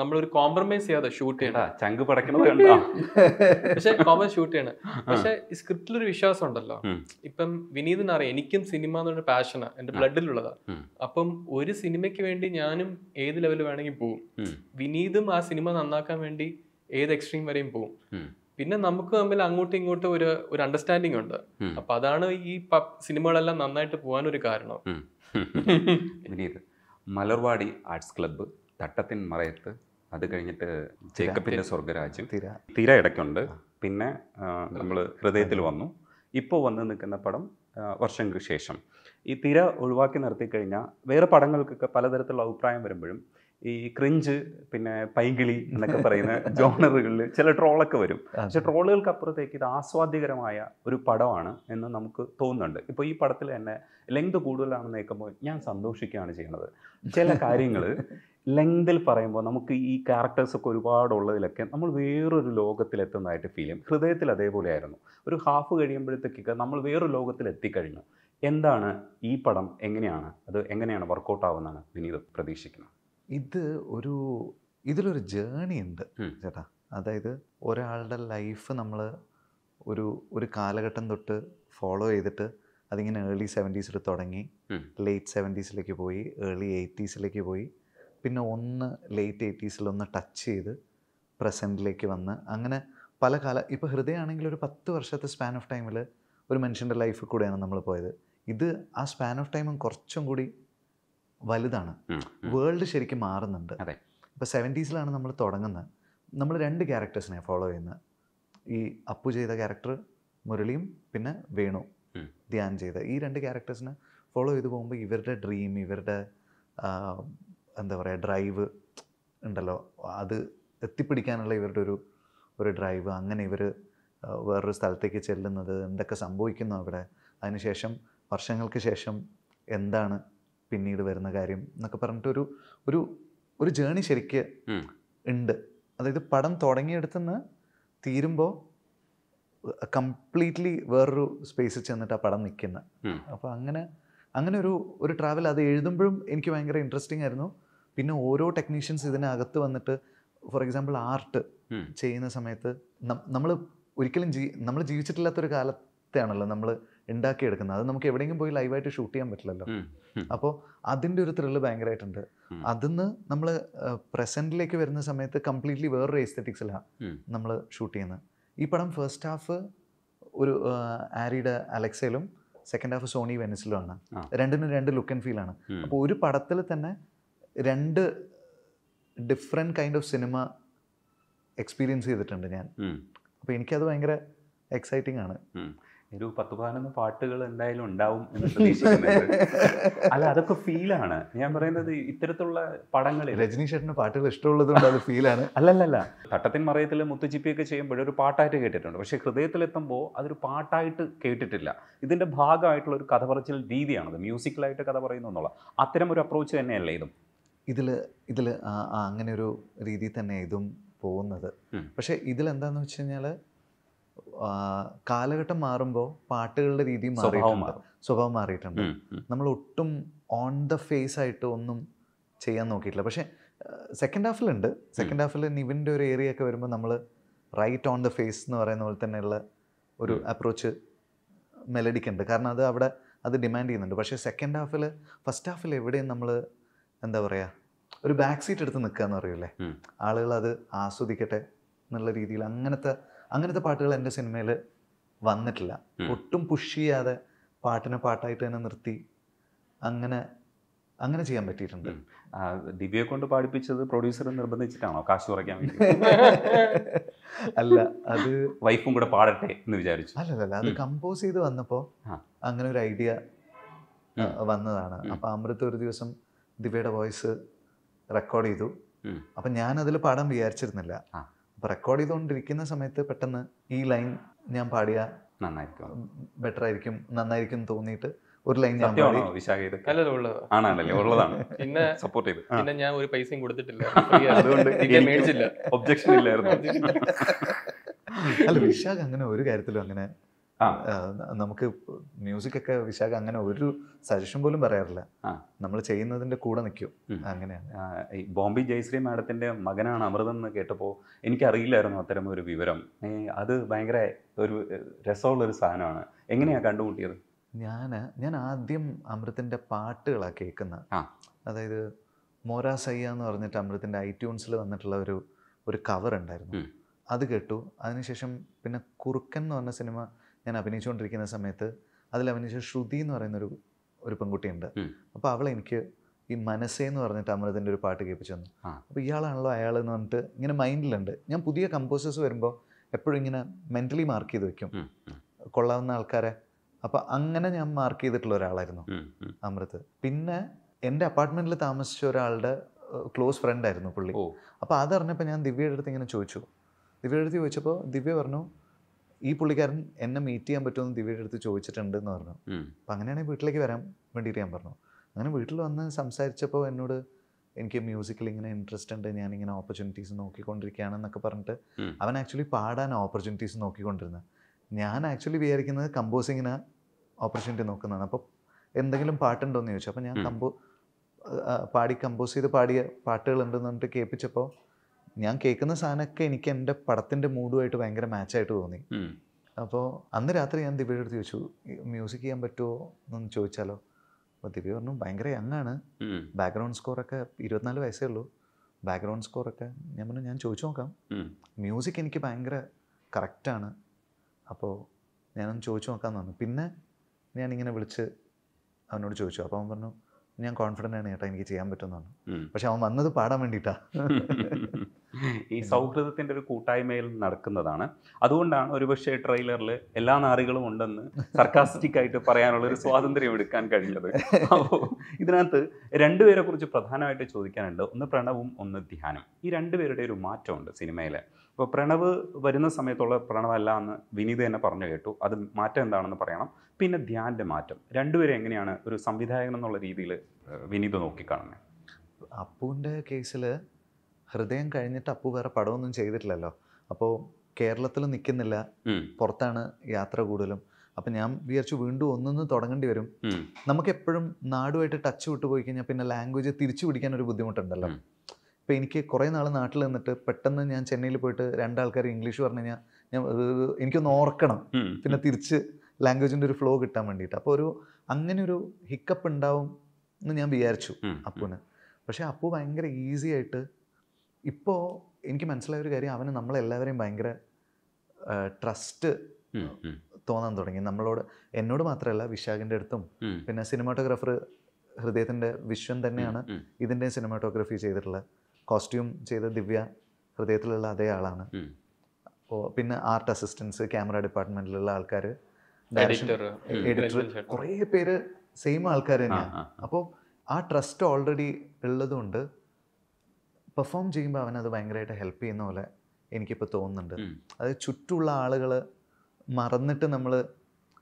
നമ്മളൊരു കോംപ്രമൈസ് ചെയ്യാതെ ഷൂട്ട് ചെയ്യണം. ചങ്ക് പടക്കണത് കണ്ടോ? പക്ഷെ കോമൺ ഷൂട്ട് ചെയ്യണം. പക്ഷെ ഈ സ്ക്രിപ്റ്റിൽ ഒരു വിശ്വാസം ഉണ്ടല്ലോ. ഇപ്പം വിനീതിന് അറിയാം എനിക്കും സിനിമ എന്ന് പറഞ്ഞ പാഷനാ എന്റെ ബ്ലഡിലുള്ളതാ അപ്പം ഒരു സിനിമയ്ക്ക് വേണ്ടി ഞാനും ഏത് ലെവൽ വേണമെങ്കിൽ പോവും. വിനീതും ആ സിനിമ നന്നാക്കാൻ വേണ്ടി ഏത് എക്സ്ട്രീം വരെയും പോവും. പിന്നെ നമുക്ക് തമ്മിൽ അങ്ങോട്ടും ഇങ്ങോട്ടും ഒരു ഒരു അണ്ടർസ്റ്റാൻഡിങ് ഉണ്ട്. അപ്പൊ അതാണ് ഈ സിനിമകളെല്ലാം നന്നായിട്ട് പോകാൻ ഒരു കാരണം വിനീത് മലർവാടി ആർട്സ് ക്ലബ്ബ് തട്ടത്തിൻ മറയത്ത്. അത് കഴിഞ്ഞിട്ട് ജേക്കബിന്റെ സ്വർഗരാജ്യം തീര. തിര ഇടയ്ക്കുണ്ട്. പിന്നെ നമ്മൾ ഹൃദയത്തിൽ വന്നു. ഇപ്പോൾ വന്ന് നിൽക്കുന്ന പടം വർഷങ്ങൾക്ക് ശേഷം. ഈ തിര ഒഴിവാക്കി നിർത്തിക്കഴിഞ്ഞാൽ വേറെ പടങ്ങൾക്കൊക്കെ പലതരത്തിലുള്ള അഭിപ്രായം വരുമ്പോഴും ഈ ക്രിഞ്ച് പിന്നെ പൈങ്കിളി എന്നൊക്കെ പറയുന്ന ജോണറുകളിൽ ചില ട്രോളൊക്കെ വരും. പക്ഷെ ട്രോളുകൾക്ക് അപ്പുറത്തേക്ക് ഇത് ആസ്വാദ്യകരമായ ഒരു പടമാണ് എന്ന് നമുക്ക് തോന്നുന്നുണ്ട്. ഇപ്പോൾ ഈ പടത്തിൽ തന്നെ ലെങ്ത് കൂടുതലാണെന്ന് കേൾക്കുമ്പോൾ ഞാൻ സന്തോഷിക്കുകയാണ് ചെയ്യുന്നത്. ചില കാര്യങ്ങൾ ലെങ്തിൽ പറയുമ്പോൾ നമുക്ക് ഈ ക്യാരക്ടേഴ്സ് ഒക്കെ ഒരുപാടുള്ളതിലൊക്കെ നമ്മൾ വേറൊരു ലോകത്തിലെത്തുന്നതായിട്ട് ഫീൽ ചെയ്യും. ഹൃദയത്തിൽ അതേപോലെയായിരുന്നു. ഒരു ഹാഫ് കഴിയുമ്പോഴത്തേക്കൊക്കെ നമ്മൾ വേറൊരു ലോകത്തിൽ എത്തിക്കഴിഞ്ഞു എന്താണ് ഈ പടം എങ്ങനെയാണ്? അത് എങ്ങനെയാണ് വർക്കൗട്ട് ആവുന്നതാണ് വിനീത് പ്രതീക്ഷിക്കുന്നത് ഇത് ഒരു ഇതിലൊരു ജേണി ഉണ്ട് ചേട്ടാ. അതായത് ഒരാളുടെ ലൈഫ് നമ്മൾ ഒരു ഒരു കാലഘട്ടം തൊട്ട് ഫോളോ ചെയ്തിട്ട് അതിങ്ങനെ ഏർലി സെവന്റീസിൽ തുടങ്ങി. ലേറ്റ് സെവന്റീസിലേക്ക് പോയി ഏർലി എയ്റ്റീസിലേക്ക് പോയി. പിന്നെ ഒന്ന് ലേറ്റ് എയ്റ്റീസിൽ ഒന്ന് ടച്ച് ചെയ്ത് പ്രസന്റിലേക്ക് വന്ന് അങ്ങനെ പല കാല ഇപ്പോൾ ഹൃദയമാണെങ്കിൽ ഒരു പത്ത് വർഷത്തെ സ്പാൻ ഓഫ് ടൈമിൽ ഒരു മനുഷ്യന്റെ ലൈഫിൽ കൂടെയാണ് നമ്മൾ പോയത്. ഇത് ആ സ്പാൻ ഓഫ് ടൈമും കുറച്ചും കൂടി വലുതാണ്. വേൾഡ് ശരിക്കും മാറുന്നുണ്ട്. അതെ. ഇപ്പോൾ സെവന്റീസിലാണ് നമ്മൾ തുടങ്ങുന്നത്. നമ്മൾ രണ്ട് ക്യാരക്ടേഴ്സിനെ ഫോളോ ചെയ്യുന്നത്. ഈ അപ്പു ചെയ്ത ക്യാരക്ടർ മുരളിയും പിന്നെ വേണു. ധ്യാൻ ചെയ്ത. ഈ രണ്ട് ക്യാരക്ടേഴ്സിനെ ഫോളോ ചെയ്ത് പോകുമ്പോൾ ഇവരുടെ ഡ്രീം ഇവരുടെ എന്താ പറയുക ഡ്രൈവ് ഉണ്ടല്ലോ. അത് എത്തിപ്പിടിക്കാനുള്ള ഇവരുടെ ഒരു ഒരു ഡ്രൈവ്. അങ്ങനെ ഇവർ വേറൊരു സ്ഥലത്തേക്ക് ചെല്ലുന്നത് എന്തൊക്കെ സംഭവിക്കുന്നു അവിടെ? അതിനുശേഷം വർഷങ്ങൾക്ക് ശേഷം എന്താണ് പിന്നീട് വരുന്ന കാര്യം എന്നൊക്കെ പറഞ്ഞിട്ട് ഒരു ഒരു ഒരു ജേണി ശരിക്ക് ഉണ്ട്. അതായത് പടം തുടങ്ങിയെടുത്തുനിന്ന് തീരുമ്പോൾ കംപ്ലീറ്റ്ലി വേറൊരു സ്പേസിൽ ചെന്നിട്ട് ആ പടം നിൽക്കുന്ന അപ്പോൾ അങ്ങനെ അങ്ങനെ ഒരു ഒരു ട്രാവൽ അത് എഴുതുമ്പോഴും എനിക്ക് ഭയങ്കര ഇൻട്രസ്റ്റിംഗ് ആയിരുന്നു. പിന്നെ ഓരോ ടെക്നീഷ്യൻസ് ഇതിനകത്ത് വന്നിട്ട് ഫോർ എക്സാമ്പിൾ ആർട്ട് ചെയ്യുന്ന സമയത്ത് നമ്മൾ ഒരിക്കലും ജീ നമ്മൾ ജീവിച്ചിട്ടില്ലാത്തൊരു കാലത്തെയാണല്ലോ നമ്മൾ ഉണ്ടാക്കിയെടുക്കുന്നത്. അത് നമുക്ക് എവിടെയെങ്കിലും പോയി ലൈവായിട്ട് ഷൂട്ട് ചെയ്യാൻ പറ്റില്ലല്ലോ. അപ്പോൾ അതിന്റെ ഒരു ത്രില്ല് ഭയങ്കരമായിട്ടുണ്ട്. അതിന്ന് നമ്മൾ പ്രസന്റിലേക്ക് വരുന്ന സമയത്ത് കംപ്ലീറ്റ്ലി വേറൊരു എസ്തെറ്റിക്സിലാണ്. നമ്മൾ ഷൂട്ട് ചെയ്യുന്നത് ഈ പടം ഫസ്റ്റ് ഹാഫ് ഒരു ആരിയുടെ അലക്സയിലും സെക്കൻഡ് ഹാഫ് സോണി വെനിസിലുമാണ്. ആണ് രണ്ടിനും രണ്ട് ലുക്ക് ആൻഡ് ഫീലാണ് ആണ്. അപ്പോൾ ഒരു പടത്തിൽ തന്നെ രണ്ട് different kind of cinema experience ചെയ്തിട്ടുണ്ട് ഞാൻ. അപ്പോൾ എനിക്കത് ഭയങ്കര എക്സൈറ്റിംഗ് ആണ്. ഒരു പത്ത് പതിനൊന്ന് പാട്ടുകൾ എന്തായാലും ഉണ്ടാവും എന്ന് പ്രതീക്ഷിക്കുന്നുണ്ട്. അല്ല അതൊക്കെ ഫീലാണ്. ഞാൻ പറയുന്നത് ഇത്തരത്തിലുള്ള പടങ്ങളിൽ രജനീഷ് ചേട്ടന് പാട്ടുകൾ ഇഷ്ടമുള്ളതുകൊണ്ട് അത് ഫീലാണ്. അല്ലല്ലല്ല. തട്ടത്തിൻ മറയത്തിൽ മുത്തുച്ചിപ്പിയൊക്കെ ചെയ്യുമ്പോൾ ഒരു പാട്ടായിട്ട് കേട്ടിട്ടുണ്ട്. പക്ഷേ ഹൃദയത്തിലെത്തുമ്പോൾ അതൊരു പാട്ടായിട്ട് കേട്ടിട്ടില്ല. ഇതിന്റെ ഭാഗമായിട്ടുള്ള ഒരു കഥ പറച്ചിൽ രീതിയാണത്. മ്യൂസിക്കലായിട്ട് കഥ പറയുന്നു എന്നുള്ള. അത്തരം ഒരു അപ്രോച്ച് തന്നെയല്ലേ ഇതും? ഇതിൽ ഇതിൽ അങ്ങനെ ഒരു രീതിയിൽ തന്നെ ഇതും പോകുന്നത്. പക്ഷേ ഇതിലെന്താണെന്ന് വെച്ച് കഴിഞ്ഞാൽ കാലഘട്ടം മാറുമ്പോൾ പാട്ടുകളുടെ രീതി മാറിയിട്ടുണ്ട്. മാറും. സ്വഭാവം മാറിയിട്ടുണ്ട്. നമ്മൾ ഒട്ടും ഓൺ ദ ഫേസ് ആയിട്ട് ഒന്നും ചെയ്യാൻ നോക്കിയിട്ടില്ല. പക്ഷേ സെക്കൻഡ് ഹാഫിലുണ്ട് സെക്കൻഡ് ഹാഫിൽ നിവിന്റെ ഒരു ഏരിയ ഒക്കെ വരുമ്പോൾ നമ്മൾ റൈറ്റ് ഓൺ ദ ഫേസ് എന്ന് പറയുന്ന പോലെ തന്നെയുള്ള ഒരു അപ്രോച്ച് മെലഡിക്കുണ്ട് കാരണം അത് അവിടെ അത് ഡിമാൻഡ് ചെയ്യുന്നുണ്ട്. പക്ഷേ സെക്കൻഡ് ഹാഫിൽ ഫസ്റ്റ് ഹാഫിൽ എവിടെയും നമ്മൾ എന്താ പറയുക ഒരു ബാക്ക് സീറ്റ് എടുത്ത് നിൽക്കുക എന്ന് പറയൂലേ ആളുകൾ അത് ആസ്വദിക്കട്ടെ എന്നുള്ള രീതിയിൽ അങ്ങനത്തെ അങ്ങനത്തെ പാട്ടുകൾ എന്റെ സിനിമയിൽ വന്നിട്ടില്ല. ഒട്ടും പുഷ് ചെയ്യാതെ പാട്ടിനെ പാട്ടായിട്ട് തന്നെ നിർത്തി അങ്ങനെ അങ്ങനെ ചെയ്യാൻ പറ്റിയിട്ടുണ്ട്. ദിവ്യയെ കൊണ്ട് പാടിപ്പിച്ചത് പ്രൊഡ്യൂസർ നിർബന്ധിച്ചിട്ടാണോ? കാശ് കുറയ്ക്കാൻ വേണ്ടി. അല്ല അത് വൈഫും കൂടെ പാടട്ടെ എന്ന് വിചാരിച്ചു. അല്ലല്ല അത് കമ്പോസ് ചെയ്ത് വന്നപ്പോൾ അങ്ങനെ ഒരു ഐഡിയ വന്നതാണ്. അപ്പൊ അമൃത് ഒരു ദിവസം ദിവ്യയുടെ വോയിസ് റെക്കോർഡ് ചെയ്തു. അപ്പൊ ഞാൻ അതിൽ പാടാൻ വിചാരിച്ചിരുന്നില്ല. അപ്പോൾ റെക്കോർഡ് ചെയ്തുകൊണ്ടിരിക്കുന്ന സമയത്ത് പെട്ടെന്ന് ഈ ലൈൻ ഞാൻ പാടിയ നന്നായിരിക്കും. ബെറ്റർ ആയിരിക്കും നന്നായിരിക്കും എന്ന് തോന്നിയിട്ട് ഒരു ലൈൻ ഞാൻ ഉള്ളതാണ്. പിന്നെ സപ്പോർട്ട് ചെയ്ത്. പിന്നെ ഞാൻ ഒരു പൈസയും കൊടുത്തിട്ടില്ല. അതുകൊണ്ട് മേടിച്ചില്ല. ഒബ്ജക്ഷൻ ഇല്ലായിരുന്നു. അല്ല വിശാഖ് അങ്ങനെ ഒരു കാര്യത്തിലും അങ്ങനെ. നമുക്ക് മ്യൂസിക് ഒക്കെ വിശാഖ അങ്ങനെ ഒരു സജഷൻ പോലും പറയാറില്ല. നമ്മൾ ചെയ്യുന്നതിന്റെ കൂടെ നിൽക്കും. അങ്ങനെയാണ്. ബോംബെ ജയശ്രീ മാഡത്തിന്റെ മകനാണ് അമൃതം എന്ന് കേട്ടപ്പോൾ എനിക്കറിയില്ലായിരുന്നു അത്തരം ഒരു വിവരം. അത് ഭയങ്കര ഒരു രസമുള്ള ഒരു സാധനമാണ്. എങ്ങനെയാ കണ്ടുമുട്ടിയത്? ഞാൻ ഞാൻ ആദ്യം അമൃതിന്റെ പാട്ടുകളാണ് കേൾക്കുന്നത് അതായത് മോരാ സയ്യ എന്ന് പറഞ്ഞിട്ട് അമൃതിന്റെ ഐറ്റ്യൂൺസിൽ വന്നിട്ടുള്ള ഒരു ഒരു കവർ ഉണ്ടായിരുന്നു. അത് കേട്ടു. അതിനുശേഷം പിന്നെ കുറുക്കൻ എന്ന് പറഞ്ഞ സിനിമ ഞാൻ അഭിനയിച്ചുകൊണ്ടിരിക്കുന്ന സമയത്ത് അതിൽ അഭിനയിച്ച ശ്രുതി എന്ന് പറയുന്ന ഒരു ഒരു പെൺകുട്ടിയുണ്ട്. അപ്പോൾ അവൾ എനിക്ക് ഈ മനസ്സേ എന്ന് പറഞ്ഞിട്ട് അമൃതിന്റെ ഒരു പാട്ട് കേൾപ്പിച്ചു തന്നു അപ്പോൾ ഇയാളാണല്ലോ അയാൾ എന്ന് പറഞ്ഞിട്ട് ഇങ്ങനെ മൈൻഡിലുണ്ട്. ഞാൻ പുതിയ കമ്പോസേഴ്സ് വരുമ്പോൾ എപ്പോഴും ഇങ്ങനെ മെന്റലി മാർക്ക് ചെയ്ത് വെക്കും. കൊള്ളാവുന്ന ആൾക്കാരെ. അപ്പോൾ അങ്ങനെ ഞാൻ മാർക്ക് ചെയ്തിട്ടുള്ള ഒരാളായിരുന്നു. അമൃത്. പിന്നെ എന്റെ അപ്പാർട്ട്മെന്റിൽ താമസിച്ച ഒരാളുടെ ക്ലോസ് ഫ്രണ്ട് ആയിരുന്നു പുള്ളി അപ്പോൾ അതറിഞ്ഞപ്പോൾ ഞാൻ ദിവ്യയുടെ അടുത്ത് ഇങ്ങനെ ചോദിച്ചു. ദിവ്യയുടെ അടുത്ത് ചോദിച്ചപ്പോൾ ദിവ്യ പറഞ്ഞു ഈ പുള്ളിക്കാരൻ എന്നെ മീറ്റ് ചെയ്യാൻ പറ്റുമെന്ന് ദിവ്യയുടെ അടുത്ത് ചോദിച്ചിട്ടുണ്ട് എന്ന് പറഞ്ഞു അപ്പം അങ്ങനെയാണെങ്കിൽ വീട്ടിലേക്ക് വരാൻ വേണ്ടിയിട്ട് ഞാൻ പറഞ്ഞു. അങ്ങനെ വീട്ടിൽ വന്ന് സംസാരിച്ചപ്പോൾ എന്നോട് എനിക്ക് മ്യൂസിക്കിൽ ഇങ്ങനെ ഇൻട്രസ്റ്റ് ഉണ്ട് ഞാനിങ്ങനെ ഓപ്പർച്യൂണിറ്റീസ് നോക്കിക്കൊണ്ടിരിക്കുകയാണെന്നൊക്കെ പറഞ്ഞിട്ട് അവൻ ആക്ച്വലി പാടാൻ ഓപ്പർച്യൂണിറ്റീസ് നോക്കിക്കൊണ്ടിരുന്നത് ഞാൻ ആക്ച്വലി വിചാരിക്കുന്നത് കമ്പോസിങ്ങിന് ഓപ്പർച്യൂണിറ്റി നോക്കുന്നതാണ്. അപ്പോൾ എന്തെങ്കിലും പാട്ടുണ്ടോ എന്ന് ചോദിച്ചു. അപ്പോൾ ഞാൻ. കമ്പോ പാടി കമ്പോസ് ചെയ്ത് പാടിയ പാട്ടുകളുണ്ടെന്ന് പറഞ്ഞിട്ട് കേൾപ്പിച്ചപ്പോൾ ഞാൻ കേൾക്കുന്ന സാധനമൊക്കെ എനിക്ക് എന്റെ പടത്തിന്റെ മൂഡുമായിട്ട് ഭയങ്കര മാച്ചായിട്ട് തോന്നി. അപ്പോൾ അന്ന് രാത്രി ഞാൻ ദിവ്യയുടെ അടുത്ത് ചോദിച്ചു മ്യൂസിക് ചെയ്യാൻ പറ്റുമോ? എന്നൊന്ന് ചോദിച്ചാലോ. അപ്പോൾ ദിവ്യ പറഞ്ഞു ഭയങ്കര യങ്ങാണ് ആണ്. ബാക്ക്ഗ്രൗണ്ട് സ്കോറൊക്കെ ഇരുപത്തിനാല് വയസ്സേ ഉള്ളൂ. ബാക്ക്ഗ്രൗണ്ട് സ്കോറൊക്കെ ഞാൻ പറഞ്ഞു ഞാൻ ചോദിച്ചു നോക്കാം. മ്യൂസിക് എനിക്ക് ഭയങ്കര കറക്റ്റാണ് അപ്പോൾ ഞാനൊന്ന് ചോദിച്ചു നോക്കാമെന്ന് പറഞ്ഞു. പിന്നെ ഞാനിങ്ങനെ വിളിച്ച് അവനോട് ചോദിച്ചു. അപ്പോൾ അവൻ പറഞ്ഞു ഞാൻ കോൺഫിഡന്റ് ആണ് ചേട്ടാ എനിക്ക് ചെയ്യാൻ പറ്റുമെന്ന് പറഞ്ഞു. ഉം. പക്ഷെ അവൻ വന്നത് പാടാൻ വേണ്ടിയിട്ടാണ് ഈ സൗഹൃദത്തിന്റെ ഒരു കൂട്ടായ്മയിൽ നടക്കുന്നതാണ്. അതുകൊണ്ടാണ് ഒരുപക്ഷെ ട്രെയിലറിൽ എല്ലാ നാറികളും ഉണ്ടെന്ന് സർക്കാസ്റ്റിക് ആയിട്ട് പറയാനുള്ള ഒരു സ്വാതന്ത്ര്യം എടുക്കാൻ കഴിഞ്ഞത്. അപ്പോൾ ഇതിനകത്ത് രണ്ടുപേരെ കുറിച്ച് പ്രധാനമായിട്ട് ചോദിക്കാനുണ്ട്. ഒന്ന് പ്രണവും ഒന്ന് ധ്യാനം. ഈ രണ്ടുപേരുടെ ഒരു മാറ്റമുണ്ട് സിനിമയിൽ അപ്പോൾ പ്രണവ് വരുന്ന സമയത്തുള്ള പ്രണവല്ല എന്ന് വിനീത് തന്നെ പറഞ്ഞു കേട്ടു. അത് മാറ്റം എന്താണെന്ന് പറയണം. പിന്നെ ധ്യാന്റെ മാറ്റം. രണ്ടുപേരും എങ്ങനെയാണ് ഒരു സംവിധായകൻ എന്നുള്ള രീതിയിൽ വിനീത് നോക്കിക്കാണുന്നത് അപ്പുവിന്റെ കേസിൽ ഹൃദയം കഴിഞ്ഞിട്ട് അപ്പു വേറെ പടമൊന്നും ചെയ്തിട്ടില്ലല്ലോ. അപ്പോൾ കേരളത്തിൽ നിൽക്കുന്നില്ല പുറത്താണ് യാത്ര കൂടുതലും. അപ്പൊ ഞാൻ വിചാരിച്ചു വീണ്ടും ഒന്നൊന്ന് തുടങ്ങേണ്ടി വരും. നമുക്ക് എപ്പോഴും നാടുമായിട്ട് ടച്ച് വിട്ടു പോയി കഴിഞ്ഞാൽ പിന്നെ ലാംഗ്വേജ് തിരിച്ചു പിടിക്കാൻ ഒരു ബുദ്ധിമുട്ടുണ്ടല്ലോ. ഇപ്പൊ എനിക്ക് കുറെ നാൾ നാട്ടിൽ നിന്നിട്ട് പെട്ടെന്ന് ഞാൻ ചെന്നൈയിൽ പോയിട്ട് രണ്ടാൾക്കാർ ഇംഗ്ലീഷ് പറഞ്ഞു കഴിഞ്ഞാൽ ഞാൻ എനിക്കൊന്ന് ഓർക്കണം. പിന്നെ തിരിച്ച് ലാംഗ്വേജിന്റെ ഒരു ഫ്ലോ കിട്ടാൻ വേണ്ടിയിട്ട്. അപ്പോൾ ഒരു അങ്ങനെ ഒരു ഹിക്കപ്പ് ഉണ്ടാവും എന്ന് ഞാൻ വിചാരിച്ചു അപ്പുന് പക്ഷെ അപ്പു ഭയങ്കര ഈസി ആയിട്ട് ഇപ്പോൾ എനിക്ക് മനസ്സിലായ ഒരു കാര്യം അവന് നമ്മളെല്ലാവരെയും ഭയങ്കര ട്രസ്റ്റ് തോന്നാൻ തുടങ്ങി. നമ്മളോട് എന്നോട് മാത്രമല്ല വിശാഖിന്റെ അടുത്തും പിന്നെ സിനിമാറ്റോഗ്രാഫർ ഹൃദയത്തിന്റെ വിശ്വൻ തന്നെയാണ് ഇതിന്റെ സിനിമാറ്റോഗ്രഫി ചെയ്തിട്ടുള്ളത് കോസ്റ്റ്യൂം ചെയ്ത ദിവ്യ ഹൃദയത്തിലുള്ള അതേ ആളാണ്. അപ്പോൾ പിന്നെ ആർട്ട് അസിസ്റ്റൻസ് ക്യാമറ ഡിപ്പാർട്ട്മെന്റിലുള്ള ആൾക്കാർ ഡയറക്ടർ എഡിറ്റർ കുറേ പേര് സെയിം ആൾക്കാർ തന്നെയാണ് അപ്പോൾ ആ ട്രസ്റ്റ് ഓൾറെഡി ഉള്ളതുകൊണ്ട് പെർഫോം ചെയ്യുമ്പോൾ അവനത് ഭയങ്കരമായിട്ട് ഹെൽപ്പ് ചെയ്യുന്ന പോലെ എനിക്കിപ്പോൾ തോന്നുന്നുണ്ട്. അത് ചുറ്റുമുള്ള ആളുകൾ മറന്നിട്ട് നമ്മൾ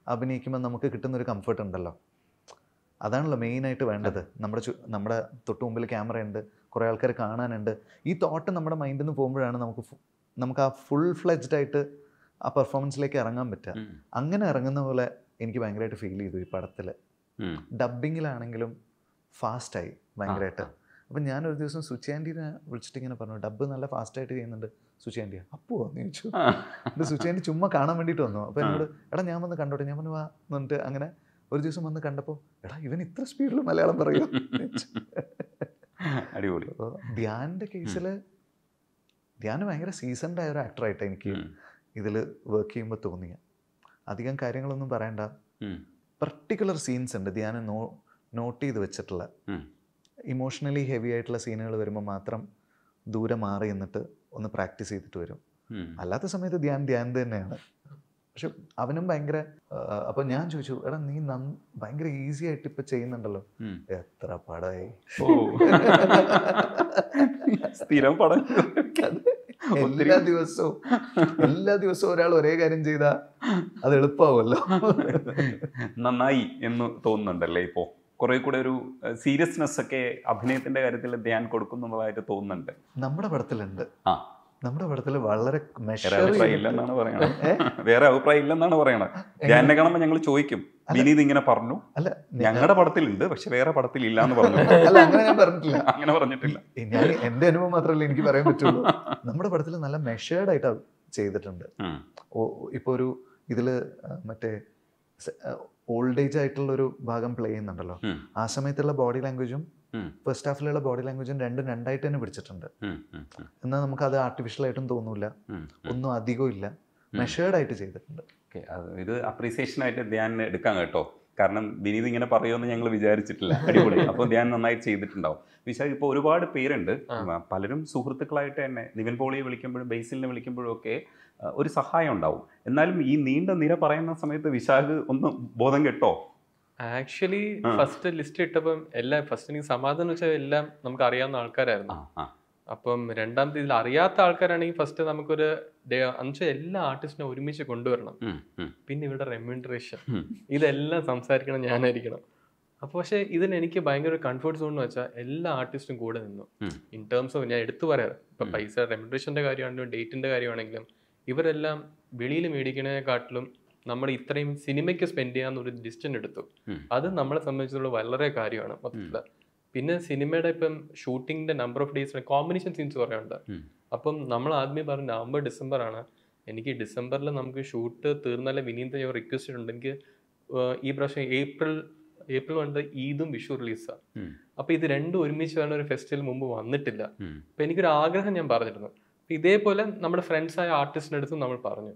അഭിനയിക്കുമ്പോൾ നമുക്ക് കിട്ടുന്നൊരു കംഫർട്ട് ഉണ്ടല്ലോ. അതാണല്ലോ മെയിനായിട്ട് വേണ്ടത്. നമ്മുടെ ചു നമ്മുടെ തൊട്ട് മുമ്പിൽ ക്യാമറ ഉണ്ട് കുറേ ആൾക്കാർ കാണാനുണ്ട്. ഈ തോട്ട് നമ്മുടെ മൈൻഡിൽ നിന്ന് പോകുമ്പോഴാണ് നമുക്ക് നമുക്ക് ആ ഫുൾ ഫ്ലെജ്ഡ് ആയിട്ട് ആ പെർഫോമൻസിലേക്ക് ഇറങ്ങാൻ പറ്റുക. അങ്ങനെ ഇറങ്ങുന്ന പോലെ എനിക്ക് ഭയങ്കരമായിട്ട് ഫീൽ ചെയ്തു ഈ പടത്തിൽ. ഡബിങ്ങിലാണെങ്കിലും ഫാസ്റ്റായി ഭയങ്കരമായിട്ട്. അപ്പം ഞാൻ ഒരു ദിവസം സുച്ചി വിളിച്ചിട്ട് ഇങ്ങനെ പറഞ്ഞു ഡബ്ബ് നല്ല ഫാസ്റ്റായിട്ട് ചെയ്യുന്നുണ്ട് സുച്ചി അപ്പോൾ അപ്പോ? എന്ന് ചോദിച്ചു. എന്റെ സുച്ചാൻഡി ചുമ്മാ കാണാൻ വേണ്ടിയിട്ട് വന്നു. അപ്പോൾ. എന്നോട് എടാ ഞാൻ വന്ന് കണ്ടോട്ടെ. ഞാൻ പറഞ്ഞു വാ. എന്നിട്ട് അങ്ങനെ ഒരു ദിവസം വന്ന് കണ്ടപ്പോൾ എടാ ഇവൻ ഇത്ര സ്പീഡിൽ മലയാളം പറയും. അടിപൊളി. അപ്പോൾ ധ്യാനിന്റെ കേസിൽ ധ്യാൻ ഭയങ്കര സീസൺഡ് ആയ ഒരു ആക്ടറായിട്ട് എനിക്ക് ഇതിൽ വർക്ക് ചെയ്യുമ്പോൾ തോന്നിയ. അധികം കാര്യങ്ങളൊന്നും പറയണ്ട. പർട്ടിക്കുലർ സീൻസ് ഉണ്ട് ധ്യാൻ നോ നോട്ട് ചെയ്ത് വെച്ചിട്ടുള്ള. ഇമോഷണലി ഹെവി ആയിട്ടുള്ള സീനുകൾ വരുമ്പോൾ മാത്രം ദൂരെ മാറി എന്നിട്ട് ഒന്ന് പ്രാക്ടീസ് ചെയ്തിട്ട് വരും. അല്ലാത്ത സമയത്ത് ധ്യാൻ ധ്യാൻ തന്നെയാണ്. പക്ഷെ അവനും ഭയങ്കര അപ്പൊ ഞാൻ ചോദിച്ചു എടാ നീ നന് ഭയങ്കര ഈസി ആയിട്ട് ഇപ്പൊ ചെയ്യുന്നുണ്ടല്ലോ. എത്ര പടമായി. സ്ഥിരം പടം. എല്ലാ ദിവസവും എല്ലാ ദിവസവും ഒരാൾ ഒരേ കാര്യം ചെയ്താ അത് എളുപ്പമാവുമല്ലോ നന്നായി എന്ന് തോന്നുന്നുണ്ടല്ലേ ഇപ്പോ? കുറെ കൂടെ ഒരു സീരിയസ്നെസ് ഒക്കെ അഭിനയത്തിന്റെ കാര്യത്തിൽ ധ്യാൻ കൊടുക്കുന്നുള്ളതായിട്ട് തോന്നുന്നുണ്ട്. നമ്മുടെ പടത്തിലുണ്ട്. ആ. നമ്മുടെ പടത്തിൽ വളരെ അഭിപ്രായം ഇല്ലെന്നാണ് പറയണത്. വേറെ അഭിപ്രായം ഇല്ലെന്നാണ് പറയണത്. ധ്യാനെ കാണുമ്പോൾ ഞങ്ങൾ ചോദിക്കും വിനീത് ഇങ്ങനെ പറഞ്ഞു? അല്ല ഞങ്ങളുടെ പടത്തിലുണ്ട് പക്ഷെ വേറെ പടത്തിൽ ഇല്ല എന്ന് പറഞ്ഞു. അല്ല അങ്ങനെ ഞാൻ പറഞ്ഞിട്ടില്ല. അങ്ങനെ പറഞ്ഞിട്ടില്ല. ഞാൻ എന്റെ അനുഭവം മാത്രമല്ല എനിക്ക് പറയാൻ പറ്റുള്ളൂ. നമ്മുടെ പടത്തിൽ നല്ല മെഷേർഡ് ആയിട്ട് ചെയ്തിട്ടുണ്ട്. ഇപ്പൊ ഒരു ഇതിൽ മറ്റേ ഓൾഡ് ഏജ് ആയിട്ടുള്ള ഒരു ഭാഗം പ്ലേ ചെയ്യുന്നുണ്ടല്ലോ. ആ സമയത്തുള്ള ബോഡി ലാംഗ്വേജും ഫസ്റ്റ് ഹാഫിലുള്ള ബോഡി ലാംഗ്വേജും രണ്ടും രണ്ടായിട്ട് തന്നെ പിടിച്ചിട്ടുണ്ട്. എന്നാൽ നമുക്ക് അത് ആർട്ടിഫിഷ്യൽ ആയിട്ടും തോന്നൂല. ഒന്നും അധികം ഇല്ല. മെഷേർഡ് ആയിട്ട് ചെയ്തിട്ടുണ്ട്. ഇത് അപ്രീസിയേഷൻ ആയിട്ട് ധ്യാൻ എടുക്കാം കേട്ടോ. കാരണം വിനീത് ഇങ്ങനെ പറയുമെന്ന് ഞങ്ങൾ വിചാരിച്ചിട്ടില്ല. അടിപൊളി. അപ്പോൾ ധ്യാൻ നന്നായിട്ട് ചെയ്തിട്ടുണ്ടാവും. വിശാഖ് ഇപ്പോൾ ഒരുപാട് പേരുണ്ട്. പലരും സുഹൃത്തുക്കളായിട്ട് തന്നെ നിവിൻ പോളിയെ വിളിക്കുമ്പോഴും ബേസിലിനെ വിളിക്കുമ്പോഴും ഒക്കെ ഒരു സഹായം ഉണ്ടാവും. എന്നാലും ഈ നീണ്ട നിര പറയുന്ന സമയത്ത് വിശാഖ് ഒന്ന് ബോധം കെട്ടോ? ആക്ച്വലി ഫസ്റ്റ് ലിസ്റ്റ് ഇട്ടപ്പം എല്ലാം ഫസ്റ്റ് എനിക്ക് സമാധാനം വെച്ചാൽ എല്ലാം നമുക്ക് അറിയാവുന്ന ആൾക്കാരായിരുന്നു. അപ്പം രണ്ടാമത്തെ ഇതിൽ അറിയാത്ത ആൾക്കാരാണെങ്കിൽ ഫസ്റ്റ് നമുക്കൊരു എന്നുവെച്ചാൽ എല്ലാ ആർട്ടിസ്റ്റിനെ ഒരുമിച്ച് കൊണ്ടുവരണം. പിന്നെ ഇവിടെ റെമ്യൂണറേഷൻ ഉം. ഇതെല്ലാം സംസാരിക്കണം ഞാനായിരിക്കണം. അപ്പോൾ പക്ഷേ ഇതിന് എനിക്ക് ഭയങ്കര ഒരു കംഫർട്ട് സോൺ എന്ന് വെച്ചാൽ എല്ലാ ആർട്ടിസ്റ്റും കൂടെ നിന്നു. ഇൻ ടേംസ് ഓഫ് ഞാൻ എടുത്തു പറയാറ് ഇപ്പം പൈസ റെമ്യൂണറേഷന്റെ കാര്യമാണെങ്കിലും ഡേറ്റിന്റെ കാര്യമാണെങ്കിലും ഇവരെല്ലാം വെളിയിൽ മേടിക്കണേക്കാട്ടിലും നമ്മൾ ഇത്രയും സിനിമയ്ക്ക് സ്പെൻഡ് ചെയ്യാന്നൊരു ഡിസ്റ്റൻ എടുത്തു. അത് നമ്മളെ സംബന്ധിച്ചുള്ള വളരെ കാര്യമാണ് മൊത്തത്തിൽ പിന്നെ സിനിമയുടെ ഇപ്പം ഷൂട്ടിങ്ങിന്റെ number of days combination scenes കുറേ ഉണ്ട് അപ്പം നമ്മൾ ആദ്യമേ പറഞ്ഞു നവംബർ ഡിസംബർ ആണ്. എനിക്ക് ഡിസംബറിൽ നമുക്ക് ഷൂട്ട് തീർന്നാലേ വിനീത ഞാൻ റിക്വസ്റ്റ് ഉണ്ട് എനിക്ക് ഈ പ്രാവശ്യം ഏപ്രിൽ ഏപ്രിൽ വന്നത് ഈദും വിഷു റിലീസാണ് അപ്പൊ ഇത് രണ്ടും ഒരുമിച്ച് വരുന്ന ഒരു ഫെസ്റ്റിവൽ മുമ്പ് വന്നിട്ടില്ല. അപ്പൊ എനിക്കൊരു ആഗ്രഹം ഞാൻ പറഞ്ഞിരുന്നു. ഇതേപോലെ നമ്മുടെ ഫ്രണ്ട്സായ ആർട്ടിസ്റ്റിന്റെ അടുത്തും നമ്മൾ പറഞ്ഞു.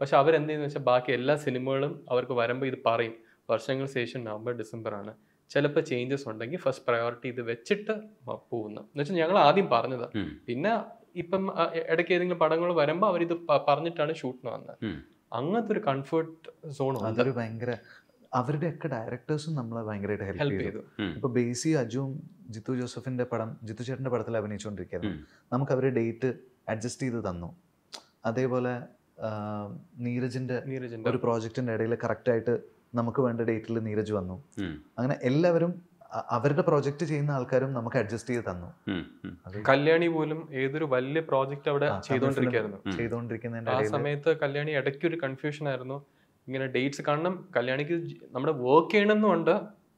പക്ഷെ അവരെന്തെന്ന് വെച്ചാൽ ബാക്കി എല്ലാ സിനിമകളും അവർക്ക് വരുമ്പോൾ ഇത് പറയും. വർഷങ്ങൾ ശേഷം നവംബർ ഡിസംബർ ആണ്. ചിലപ്പോൾ ചേഞ്ചസ് ഉണ്ടെങ്കിൽ ഫസ്റ്റ് പ്രയോറിറ്റി ഇത് വെച്ചിട്ട് പോകുന്നു. എന്ന് വെച്ചാൽ ഞങ്ങൾ ആദ്യം പറഞ്ഞത്. പിന്നെ ഇപ്പം ഇടയ്ക്ക് ഏതെങ്കിലും പടങ്ങൾ വരുമ്പോൾ അവരിത് പറഞ്ഞിട്ടാണ് ഷൂട്ടിന് വന്നത്. അങ്ങനത്തെ ഒരു കംഫർട്ട് സോൺ ഉണ്ട്. അതൊരു ഭയങ്കര അവരുടെയൊക്കെ ഡയറക്ടേഴ്സും നമ്മളെ ഭയങ്കരമായിട്ട് ഹെൽപ്പ് ചെയ്തു. ചെയ്തു. ഇപ്പൊ ബേസി അജുവും ജിത്തു ജോസഫിന്റെ പടം ജിത്തു ചേട്ടന്റെ പടത്തിൽ അഭിനയിച്ചുകൊണ്ടിരിക്കുകയായിരുന്നു നമുക്ക് അവരുടെ ഡേറ്റ് അഡ്ജസ്റ്റ് ചെയ്ത് തന്നു. അതേപോലെ നീരജിന്റെ നീരജിന്റെ ഒരു പ്രോജക്റ്റിന്റെ ഇടയിൽ കറക്റ്റ് ആയിട്ട് നമുക്ക് വേണ്ട ഡേറ്റിൽ നീരജ് വന്നു. അങ്ങനെ എല്ലാവരും അവരുടെ പ്രോജക്റ്റ് ചെയ്യുന്ന ആൾക്കാരും നമുക്ക് അഡ്ജസ്റ്റ് ചെയ്ത് തന്നു. കല്യാണി പോലും ഏതൊരു വലിയ പ്രോജക്റ്റ് അവിടെ ചെയ്തുകൊണ്ടിരിക്കുകയായിരുന്നു ചെയ്തുകൊണ്ടിരിക്കുന്നതിന്റെ ആ സമയത്ത് കല്യാണി ഇടയ്ക്ക് ഒരു കൺഫ്യൂഷൻ ആയിരുന്നു. ഇങ്ങനെ ഡേറ്റ്സ് കാണണം കല്യാണിക്ക് നമ്മുടെ വർക്ക് ചെയ്യണമെന്നുണ്ട്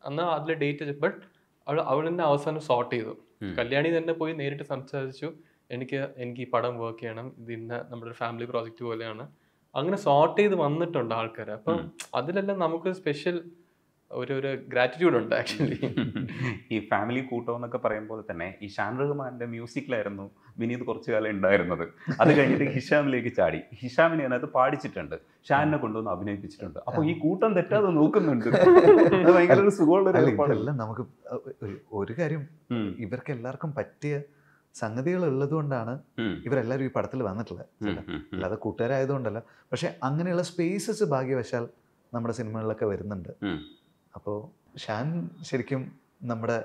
എന്നാൽ അതിലെ ഡേറ്റ് ബട്ട് അവൾ അവൾ തന്നെ അവസാനം സോർട്ട് ചെയ്തു. കല്യാണി തന്നെ പോയി നേരിട്ട് സംസാരിച്ചു. എനിക്ക് എനിക്ക് ഈ പടം വർക്ക് ചെയ്യണം. ഇത് ഇന്ന നമ്മുടെ ഒരു ഫാമിലി പ്രോജക്റ്റ് പോലെയാണ്. അങ്ങനെ സോർട്ട് ചെയ്ത് വന്നിട്ടുണ്ട് ആൾക്കാർ അപ്പം. അതിലെല്ലാം നമുക്ക് സ്പെഷ്യൽ ഒരു ഒരു ഗ്രാറ്റിറ്റ്യൂഡ് ഉണ്ട് ആക്ച്വലി ഈ ഫാമിലി കൂട്ടം എന്നൊക്കെ പറയുമ്പോൾ തന്നെ ഈ ഷാൻ റഹ്മാന്റെ മ്യൂസിക്കിലായിരുന്നു വിനീത് കുറച്ചു കാലം ഉണ്ടായിരുന്നത്. അത് കഴിഞ്ഞിട്ട് ഹിഷാമിലേക്ക് ചാടി. ഹിഷാമിനെ അതിനകത്ത് പാടിച്ചിട്ടുണ്ട്. ഷാനിനെ കൊണ്ടുവന്ന് അഭിനയിപ്പിച്ചിട്ടുണ്ട്. അപ്പൊ ഈ കൂട്ടം തെറ്റാതെ നോക്കുന്നുണ്ട്. ഭയങ്കര ഒരു സുഖമുള്ള ഒരു? നമുക്ക് ഒരു- ഒരു കാര്യം ഇവർക്ക് എല്ലാവർക്കും പറ്റിയ സംഗതികൾ ഉള്ളത് കൊണ്ടാണ് ഇവരെല്ലാവരും ഈ പടത്തിൽ വന്നിട്ടുള്ളത്. അല്ലാതെ കൂട്ടുകാരായതുകൊണ്ടല്ല. പക്ഷെ അങ്ങനെയുള്ള സ്പേസസ് ഭാഗ്യവശാൽ നമ്മുടെ സിനിമകളിലൊക്കെ വരുന്നുണ്ട്. അപ്പോൾ ഷാൻ ശരിക്കും നമ്മുടെ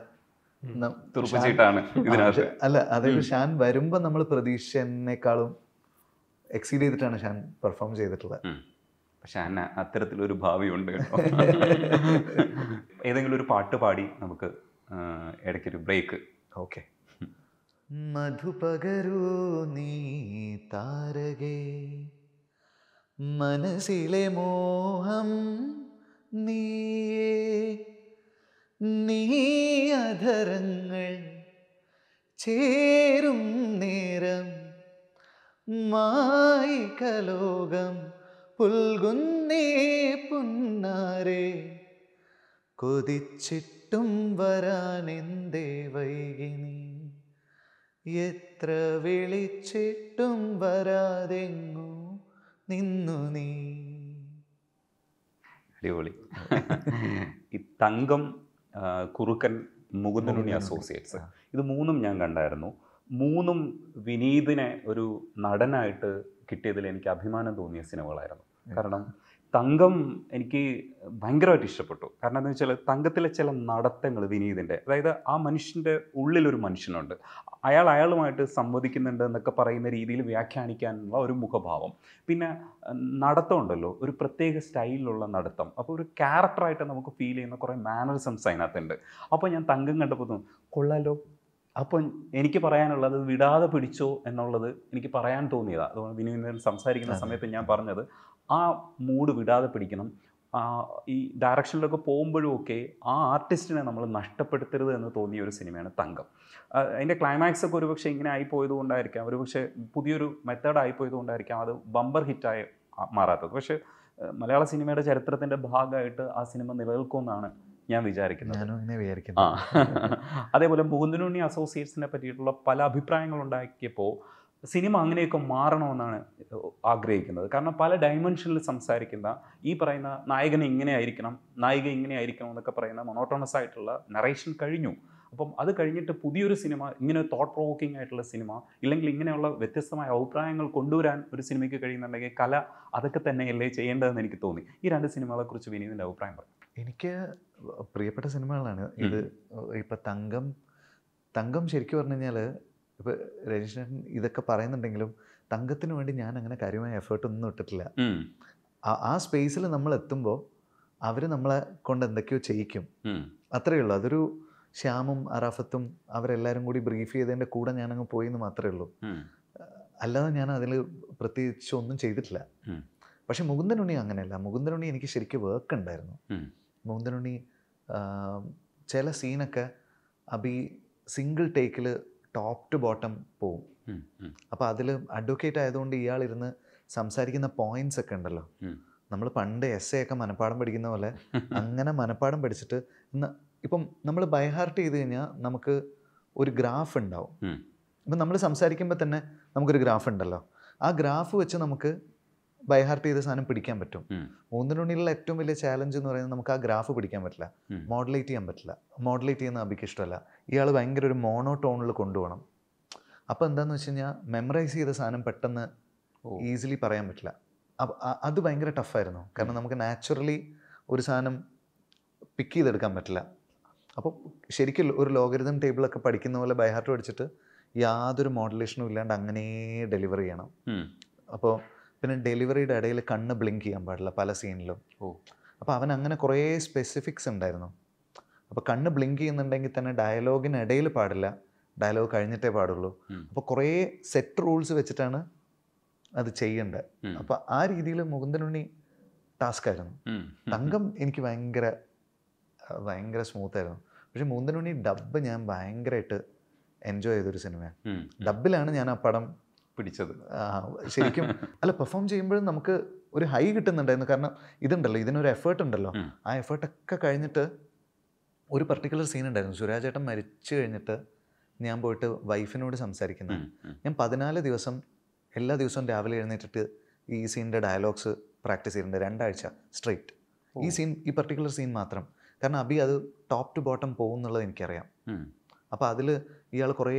അല്ല അതായത് ഷാൻ വരുമ്പോൾ നമ്മൾ പ്രതീക്ഷനേക്കാളും എക്സീഡ് ചെയ്തിട്ടാണ് ഷാൻ പെർഫോം ചെയ്തിട്ടുള്ളത്. ഷാന അത്തരത്തിലൊരു ഭാവിയുണ്ട് കേട്ടോ. ഏതെങ്കിലും ഒരു പാട്ട് പാടി നമുക്ക് ഇടയ്ക്കൊരു ബ്രേക്ക് ഓക്കെ മധുപകരൂ നീ താരകേ? മനസ്സിലെ മോഹം നീയേ. നീ അധരങ്ങൾ ചേരും നേരം മായികലോകം പുൽകുന്നേ പുന്നാരേ. കൊതിച്ചിട്ടും വരാനെന്തേ വൈകി നീ? എത്ര വിളിച്ചിട്ടും വരാതെങ്ങു നിന്നു നീ. അടിപൊളി. ഈ തങ്കം കുറുക്കൻ മുകുന്ദനുണ്ണി. അസോസിയേറ്റ്സ്. ഇത് മൂന്നും ഞാൻ കണ്ടായിരുന്നു. മൂന്നും വിനീതിനെ ഒരു നടനായിട്ട് കിട്ടിയതിൽ എനിക്ക് അഭിമാനം തോന്നിയ സിനിമകളായിരുന്നു. കാരണം തങ്കം എനിക്ക് ഭയങ്കരമായിട്ട് ഇഷ്ടപ്പെട്ടു. കാരണം എന്താ വെച്ചാൽ തങ്കത്തിലെ ചില നടത്തങ്ങൾ വിനീതിന്റെ അതായത് ആ മനുഷ്യന്റെ ഉള്ളിലൊരു മനുഷ്യനുണ്ട്. അയാൾ അയാളുമായിട്ട് സംവദിക്കുന്നുണ്ട് എന്നൊക്കെ പറയുന്ന രീതിയിൽ വ്യാഖ്യാനിക്കാനുള്ള ഒരു മുഖഭാവം. പിന്നെ നടത്തമുണ്ടല്ലോ നടത്തം ഉണ്ടല്ലോ ഒരു പ്രത്യേക സ്റ്റൈലിലുള്ള നടത്തം. അപ്പോൾ ഒരു ക്യാരക്ടറായിട്ട് നമുക്ക് ഫീൽ ചെയ്യുന്ന കുറേ മാനറിസംസ് അതിനകത്തുണ്ട്. അപ്പോൾ ഞാൻ തങ്കം കണ്ടപ്പോൾ കൊള്ളാലോ. അപ്പം എനിക്ക് പറയാനുള്ളത് വിടാതെ പിടിച്ചോ എന്നുള്ളത് എനിക്ക് പറയാൻ തോന്നിയതാണ് അതുകൊണ്ട് വിനീതൻ സംസാരിക്കുന്ന സമയത്ത് ഞാൻ പറഞ്ഞത് ആ മൂഡ് വിടാതെ പിടിക്കണം. ആ ഈ ഡയറക്ഷനിലൊക്കെ പോകുമ്പോഴും ഒക്കെ ആ ആർട്ടിസ്റ്റിനെ നമ്മൾ നഷ്ടപ്പെടുത്തരുത് എന്ന് തോന്നിയ ഒരു സിനിമയാണ് തങ്കം. അതിന്റെ ക്ലൈമാക്സ് ഒക്കെ ഒരുപക്ഷെ ഇങ്ങനെ ആയിപ്പോയത് കൊണ്ടായിരിക്കാം ഒരുപക്ഷെ പുതിയൊരു മെത്തേഡ് ആയിപ്പോയത് കൊണ്ടായിരിക്കാം അത് ബമ്പർ ഹിറ്റായി മാറാത്തത്. പക്ഷേ മലയാള സിനിമയുടെ ചരിത്രത്തിന്റെ ഭാഗമായിട്ട് ആ സിനിമ നിലനിൽക്കുമെന്നാണ് ഞാൻ വിചാരിക്കുന്നത്. ആ അതേപോലെ മുകുന്ദനുണ്ണി അസോസിയേറ്റ്സിനെ പറ്റിയിട്ടുള്ള പല അഭിപ്രായങ്ങൾ ഉണ്ടാക്കിയപ്പോൾ സിനിമ അങ്ങനെയൊക്കെ മാറണമെന്നാണ് ആഗ്രഹിക്കുന്നത്. കാരണം പല ഡയമെൻഷനിൽ സംസാരിക്കുന്ന ഈ പറയുന്ന നായകൻ ഇങ്ങനെ ആയിരിക്കണം നായിക ഇങ്ങനെ ആയിരിക്കണം എന്നൊക്കെ പറയുന്ന മൊണോട്ടോണസ് ആയിട്ടുള്ള നറേഷൻ കഴിഞ്ഞു. അപ്പം അത് കഴിഞ്ഞിട്ട് പുതിയൊരു സിനിമ ഇങ്ങനെ തോട്ട് പ്രോക്കിംഗ് ആയിട്ടുള്ള സിനിമ ഇല്ലെങ്കിൽ ഇങ്ങനെയുള്ള വ്യത്യസ്തമായ അഭിപ്രായങ്ങൾ കൊണ്ടുവരാൻ ഒരു സിനിമയ്ക്ക് കഴിയുന്നുണ്ടെങ്കിൽ കല അതൊക്കെ തന്നെയല്ലേ ചെയ്യേണ്ടതെന്ന് എനിക്ക് തോന്നി. ഈ രണ്ട് സിനിമകളെക്കുറിച്ച് വിനീതിന്റെ അഭിപ്രായം പറയും. എനിക്ക് പ്രിയപ്പെട്ട സിനിമകളാണ്. ഇത് ഇപ്പം തങ്കം തങ്കം ശരിക്കും പറഞ്ഞു കഴിഞ്ഞാൽ ഇപ്പം രജിസ്ട്രേഷൻ ഇതൊക്കെ പറയുന്നുണ്ടെങ്കിലും തങ്കത്തിന് വേണ്ടി ഞാൻ അങ്ങനെ കാര്യമായ എഫേർട്ടൊന്നും ഇട്ടിട്ടില്ല. ആ- സ്പേസിൽ നമ്മൾ എത്തുമ്പോൾ അവർ നമ്മളെ കൊണ്ട് എന്തൊക്കെയോ ചെയ്യിക്കും. അത്രയേ ഉള്ളൂ. അതൊരു ശ്യാമും അറാഫത്തും അവരെല്ലാവരും കൂടി ബ്രീഫ് ചെയ്തതിന്റെ കൂടെ ഞാനങ്ങ് പോയി എന്ന് മാത്രമേ ഉള്ളൂ. അല്ലാതെ ഞാൻ അതിൽ പ്രത്യേകിച്ച് ഒന്നും ചെയ്തിട്ടില്ല. പക്ഷെ മുകുന്ദനുണ്ണി അങ്ങനെയല്ല. മുകുന്ദനുണ്ണി എനിക്ക് ശരിക്കും വർക്ക് ഉണ്ടായിരുന്നു. മുകുന്ദനുണ്ണി ചില സീനൊക്കെ അബി സിംഗിൾ ടേക്കിൽ ടോപ്പ് ടു ബോട്ടം പോവും. അപ്പോൾ അതിൽ അഡ്വക്കേറ്റ് ആയതുകൊണ്ട് ഇയാൾ ഇരുന്ന് സംസാരിക്കുന്ന പോയിന്റ്സ് ഒക്കെ ഉണ്ടല്ലോ. നമ്മൾ പണ്ട് എസ് എ ഒക്കെ മനഃപ്പാടം പഠിക്കുന്ന പോലെ അങ്ങനെ മനഃപ്പാടം പഠിച്ചിട്ട് ഇപ്പം നമ്മൾ ബൈഹാർട്ട് ചെയ്ത് കഴിഞ്ഞാൽ നമുക്ക് ഒരു ഗ്രാഫ് ഉണ്ടാവും. ഇപ്പം നമ്മൾ സംസാരിക്കുമ്പോൾ തന്നെ നമുക്കൊരു ഗ്രാഫ് ഉണ്ടല്ലോ. ആ ഗ്രാഫ് വെച്ച് നമുക്ക് ബൈഹാർട്ട് ചെയ്ത സാധനം പിടിക്കാൻ പറ്റും. മൂന്നിനുള്ളിലുള്ള ഏറ്റവും വലിയ ചാലഞ്ച് എന്ന് പറയുന്നത് നമുക്ക് ആ ഗ്രാഫ് പിടിക്കാൻ പറ്റില്ല. മോഡുലേറ്റ് ചെയ്യാൻ പറ്റില്ല. മോഡലേറ്റ് ചെയ്യുന്ന അബിക്ക് ഇഷ്ടമല്ല. ഇയാൾ ഭയങ്കര ഒരു മോണോ ടോണിൽ കൊണ്ടുപോകണം. അപ്പോൾ എന്താണെന്ന് വെച്ച് കഴിഞ്ഞാൽ മെമ്മറൈസ് ചെയ്ത സാധനം പെട്ടെന്ന് ഈസിലി പറയാൻ പറ്റില്ല. അത് ഭയങ്കര ടഫായിരുന്നു കാരണം നമുക്ക് നാച്ചുറലി ഒരു സാധനം പിക്ക് ചെയ്തെടുക്കാൻ പറ്റില്ല. അപ്പോൾ ശരിക്കും ഒരു ലോഗരിതം ടേബിളൊക്കെ പഠിക്കുന്ന പോലെ ബൈഹാർട്ട് പഠിച്ചിട്ട് യാതൊരു മോഡുലേഷനും ഇല്ലാണ്ട് അങ്ങനെ ഡെലിവർ ചെയ്യണം. അപ്പോൾ പിന്നെ ഡെലിവറിയുടെ ഇടയിൽ കണ്ണ് ബ്ലിങ്ക് ചെയ്യാൻ പാടില്ല പല സീനിലും. ഓ. അപ്പോൾ അവൻ അങ്ങനെ കുറേ സ്പെസിഫിക്സ് ഉണ്ടായിരുന്നു. അപ്പോൾ കണ്ണ് ബ്ലിങ്ക് ചെയ്യുന്നുണ്ടെങ്കിൽ തന്നെ ഡയലോഗിനിടയിൽ പാടില്ല. ഡയലോഗ് കഴിഞ്ഞിട്ടേ പാടുള്ളൂ. അപ്പോൾ കുറേ സെറ്റ് റൂൾസ് വെച്ചിട്ടാണ് അത് ചെയ്യേണ്ടത്. അപ്പോൾ ആ രീതിയിൽ മുകുന്ദനുണ്ണി ടാസ്ക് ആയിരുന്നു. തങ്കം എനിക്ക് ഭയങ്കര ഭയങ്കര സ്മൂത്ത് ആയിരുന്നു. പക്ഷെ മുകുന്ദനുണ്ണി ഡബ് ഞാൻ ഭയങ്കരമായിട്ട് എൻജോയ് ചെയ്തൊരു സിനിമയാണ്. ഡബിലാണ് ഞാൻ ആ പടം പിടിച്ചത്. ശരിക്കും അല്ല പെർഫോം ചെയ്യുമ്പോഴും നമുക്ക് ഒരു ഹൈ കിട്ടുന്നുണ്ടായിരുന്നു. കാരണം ഇതുണ്ടല്ലോ ഇതിനൊരു എഫേർട്ട് ഉണ്ടല്ലോ. ആ എഫേർട്ടൊക്കെ കഴിഞ്ഞിട്ട് ഒരു പർട്ടിക്കുലർ സീൻ ഉണ്ടായിരുന്നു. സുരാജേട്ടൻ മരിച്ചു കഴിഞ്ഞിട്ട് ഞാൻ പോയിട്ട് വൈഫിനോട് സംസാരിക്കുന്നത്. ഞാൻ പതിനാല് ദിവസം എല്ലാ ദിവസവും രാവിലെ എഴുന്നേറ്റിട്ട് ഈ സീനിന്റെ ഡയലോഗ്സ് പ്രാക്ടീസ് ചെയ്തിട്ടുണ്ട്. രണ്ടാഴ്ച സ്ട്രെയിറ്റ് ഈ സീൻ ഈ പർട്ടിക്കുലർ സീൻ മാത്രം. കാരണം അബി അത് ടോപ്പ് ടു ബോട്ടം പോകുന്നുള്ളത് എനിക്കറിയാം. അപ്പോൾ അതിൽ ഇയാൾ കുറേ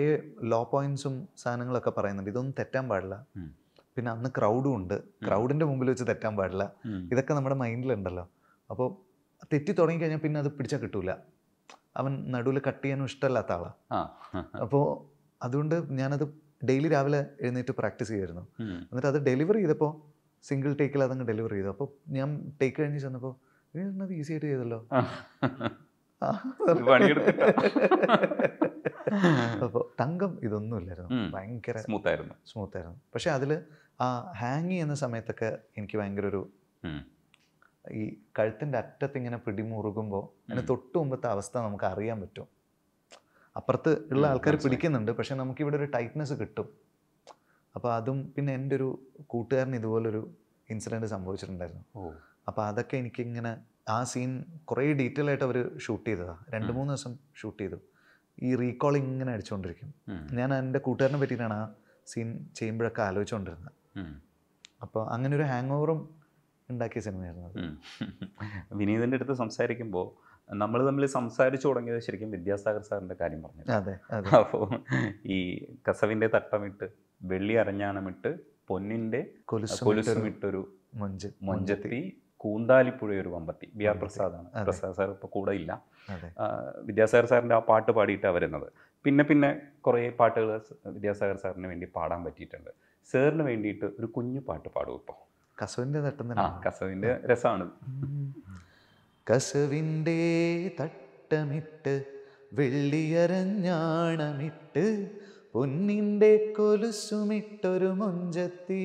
ലോ പോയിന്റ്സും സാധനങ്ങളൊക്കെ പറയുന്നുണ്ട്. ഇതൊന്നും തെറ്റാൻ പാടില്ല. പിന്നെ അന്ന് ക്രൗഡും ഉണ്ട്. ക്രൗഡിന്റെ മുമ്പിൽ വെച്ച് തെറ്റാൻ പാടില്ല. ഇതൊക്കെ നമ്മുടെ മൈൻഡിലുണ്ടല്ലോ അപ്പോൾ തെറ്റി തുടങ്ങിക്കഴിഞ്ഞാൽ പിന്നെ അത് പിടിച്ചാൽ കിട്ടൂല. അവൻ നടുവിൽ കട്ട് ചെയ്യാനും ഇഷ്ടമല്ലാത്ത ആളാണ്. അപ്പോൾ അതുകൊണ്ട് ഞാനത് ഡെയിലി രാവിലെ എഴുന്നേറ്റ് പ്രാക്ടീസ് ചെയ്യുമായിരുന്നു എന്നിട്ട് അത് ഡെലിവറി ചെയ്തപ്പോൾ സിംഗിൾ ടേക്കിൽ അതങ്ങ് ഡെലിവറി ചെയ്തു. അപ്പോൾ ഞാൻ ടേക്ക് കഴിഞ്ഞ് ചെന്നപ്പോൾ അത് ഈസി ആയിട്ട് ചെയ്തല്ലോ. അപ്പോൾ തങ്കം ഇതൊന്നും ഇല്ലായിരുന്നു ഭയങ്കര സ്മൂത്തായിരുന്നു. സ്മൂത്തായിരുന്നു. പക്ഷെ അതിൽ ആ ഹാങ് ചെയ്യുന്ന സമയത്തൊക്കെ എനിക്ക് ഭയങ്കര ഒരു ഈ കഴുത്തിന്റെ അറ്റത്ത് ഇങ്ങനെ പിടിമുറുകുമ്പോൾ അതിന്. തൊട്ട് മുമ്പത്തെ അവസ്ഥ നമുക്ക് അറിയാൻ പറ്റും. അപ്പുറത്ത് ഉള്ള ആൾക്കാർ. പിടിക്കുന്നുണ്ട്. പക്ഷെ നമുക്കിവിടെ ഒരു ടൈറ്റ്നെസ് കിട്ടും. അപ്പോൾ അതും പിന്നെ എന്റെ ഒരു കൂട്ടുകാരൻ ഇതുപോലൊരു ഇൻസിഡന്റ് സംഭവിച്ചിട്ടുണ്ടായിരുന്നു. അപ്പോൾ അതൊക്കെ എനിക്കിങ്ങനെ ആ സീൻ കുറേ ഡീറ്റെയിൽ ആയിട്ട് അവർ ഷൂട്ട് ചെയ്തതാണ് രണ്ട് മൂന്ന് ദിവസം ഷൂട്ട് ചെയ്തു. ഈ റീകോൾ ഇങ്ങനെ അടിച്ചുകൊണ്ടിരിക്കും. ഞാൻ എന്റെ കൂട്ടുകാരനെ പറ്റിയിട്ടാണ് ആ സീൻ ചെയ്യുമ്പോഴൊക്കെ ആലോചിച്ചുകൊണ്ടിരുന്നത്. അപ്പോൾ അങ്ങനെ ഒരു ഹാങ് ഓവറും ഉണ്ടാക്കിയ സിനിമയായിരുന്നു വിനീതിന്റെ അടുത്ത് സംസാരിക്കുമ്പോൾ നമ്മൾ തമ്മിൽ സംസാരിച്ചു തുടങ്ങിയത് ശരിക്കും വിദ്യാസാഗർ സാറിന്റെ കാര്യം പറഞ്ഞു അതെ അപ്പോൾ ഈ കസവിന്റെ തട്ടമിട്ട് വെള്ളി അരഞ്ഞാണമിട്ട് പൊന്നിന്റെ കൊലുസും കൊലുസുമിട്ടൊരു മൊഞ്ച് മൊഞ്ചത്തി കൂന്താലിപ്പുഴ ഒരു വമ്പത്തി. ബി ആർ പ്രസാദാണ്. പ്രസാദ് സാർ ഇപ്പോൾ കൂടെ ഇല്ല. വിദ്യാസാഗർ സാറിന്റെ ആ പാട്ട് പാടിയിട്ടാണ് വരുന്നത്. പിന്നെ പിന്നെ കുറേ പാട്ടുകൾ വിദ്യാസാഗർ സാറിന് വേണ്ടി പാടാൻ പറ്റിയിട്ടുണ്ട്. സാറിന് വേണ്ടിയിട്ട് ഒരു കുഞ്ഞു പാട്ട് പാടും ഇപ്പോൾ കസവിന്റെ തട്ടുന്ന ആ കസവിന്റെ രസമാണ് കസവിന്റെ തട്ടമിട്ട് വെള്ളിയരഞ്ഞാണമിട്ട് പൊന്നിന്റെ കൊലുസുമിട്ടൊരു മൊഞ്ചത്തി.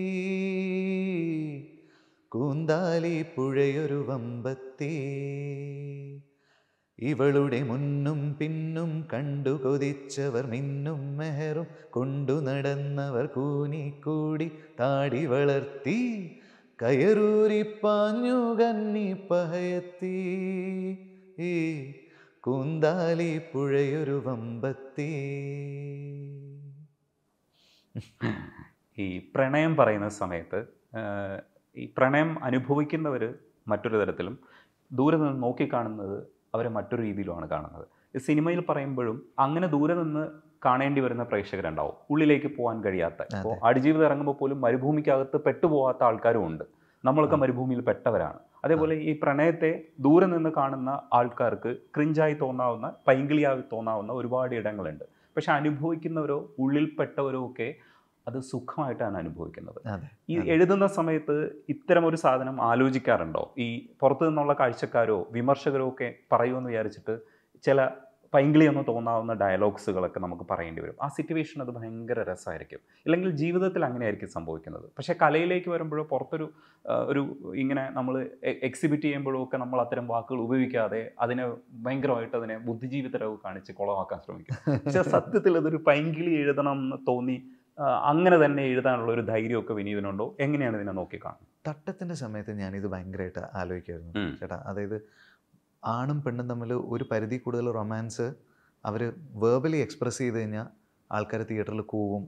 കൂന്താലി പുഴയൊരു വമ്പത്തി. ഇവളുടെ മുന്നും പിന്നും കണ്ടു കൊതിച്ചവർ മിന്നും മെഹറും കൊണ്ടു നടന്നവർ കൂനിക്കൂടി താടി വളർത്തി കയറൂരി പാഞ്ഞു കന്നി പഹയത്തി. ഈ കൂന്താലി പുഴയൊരു വമ്പത്തി. ഈ പ്രണയം പറയുന്ന സമയത്ത് ഈ പ്രണയം അനുഭവിക്കുന്നവർ മറ്റൊരു തരത്തിലും ദൂരെ നിന്ന് നോക്കിക്കാണുന്നത് അവരെ മറ്റൊരു രീതിയിലുമാണ് കാണുന്നത്. ഈ സിനിമയിൽ പറയുമ്പോഴും അങ്ങനെ ദൂരെ നിന്ന് കാണേണ്ടി വരുന്ന പ്രേക്ഷകരുണ്ടാവും. ഉള്ളിലേക്ക് പോകാൻ കഴിയാത്ത. ഇപ്പോൾ അടിജീവിതം ഇറങ്ങുമ്പോൾ പോലും മരുഭൂമിക്കകത്ത് പെട്ടുപോകാത്ത ആൾക്കാരും ഉണ്ട്. നമ്മളൊക്കെ മരുഭൂമിയിൽ പെട്ടവരാണ്. അതേപോലെ ഈ പ്രണയത്തെ ദൂരെ നിന്ന് കാണുന്ന ആൾക്കാർക്ക് ക്രിഞ്ചായി തോന്നാവുന്ന പൈങ്കിളിയായി തോന്നാവുന്ന ഒരുപാട് ഇടങ്ങളുണ്ട്. പക്ഷെ അനുഭവിക്കുന്നവരോ ഉള്ളിൽപ്പെട്ടവരോ ഒക്കെ അത് സുഖമായിട്ടാണ് അനുഭവിക്കുന്നത്. ഈ എഴുതുന്ന സമയത്ത് ഇത്തരം ഒരു സാധനം ആലോചിക്കാറുണ്ടോ? ഈ പുറത്തു നിന്നുള്ള കാഴ്ചക്കാരോ വിമർശകരോ ഒക്കെ പറയുമെന്ന് വിചാരിച്ചിട്ട് ചില പൈങ്കിളിയൊന്നും തോന്നാവുന്ന ഡയലോഗ്സുകളൊക്കെ നമുക്ക് പറയേണ്ടി വരും. ആ സിറ്റുവേഷൻ അത് ഭയങ്കര രസമായിരിക്കും. ഇല്ലെങ്കിൽ ജീവിതത്തിൽ അങ്ങനെയായിരിക്കും സംഭവിക്കുന്നത്. പക്ഷേ കലയിലേക്ക് വരുമ്പോഴോ പുറത്തൊരു ഒരു ഇങ്ങനെ നമ്മൾ എക്സിബിറ്റ് ചെയ്യുമ്പോഴോ ഒക്കെ നമ്മൾ അത്തരം വാക്കുകൾ ഉപയോഗിക്കാതെ അതിനെ ഭയങ്കരമായിട്ട് അതിനെ ബുദ്ധിജീവിതരവ് കാണിച്ച് കുളമാക്കാൻ ശ്രമിക്കും. പക്ഷേ സത്യത്തിൽ അതൊരു പൈങ്കിളി എഴുതണം എന്ന് തോന്നി അങ്ങനെ തന്നെ എഴുതാനുള്ള ഒരു ധൈര്യമൊക്കെ വിനീതനുണ്ടോ? എങ്ങനെയാണ് ഇതിനെ നോക്കിക്കാണുന്നത് തട്ടത്തിന്റെ സമയത്ത് ഞാനിത് ഭയങ്കരമായിട്ട് ആലോചിക്കായിരുന്നു. ചേട്ടാ അതായത് ആണും പെണ്ണും തമ്മിൽ ഒരു പരിധി കൂടുതൽ റൊമാൻസ് അവർ വേർബലി എക്സ്പ്രസ് ചെയ്ത് കഴിഞ്ഞാൽ ആൾക്കാർ തിയേറ്ററിൽ കൂവും.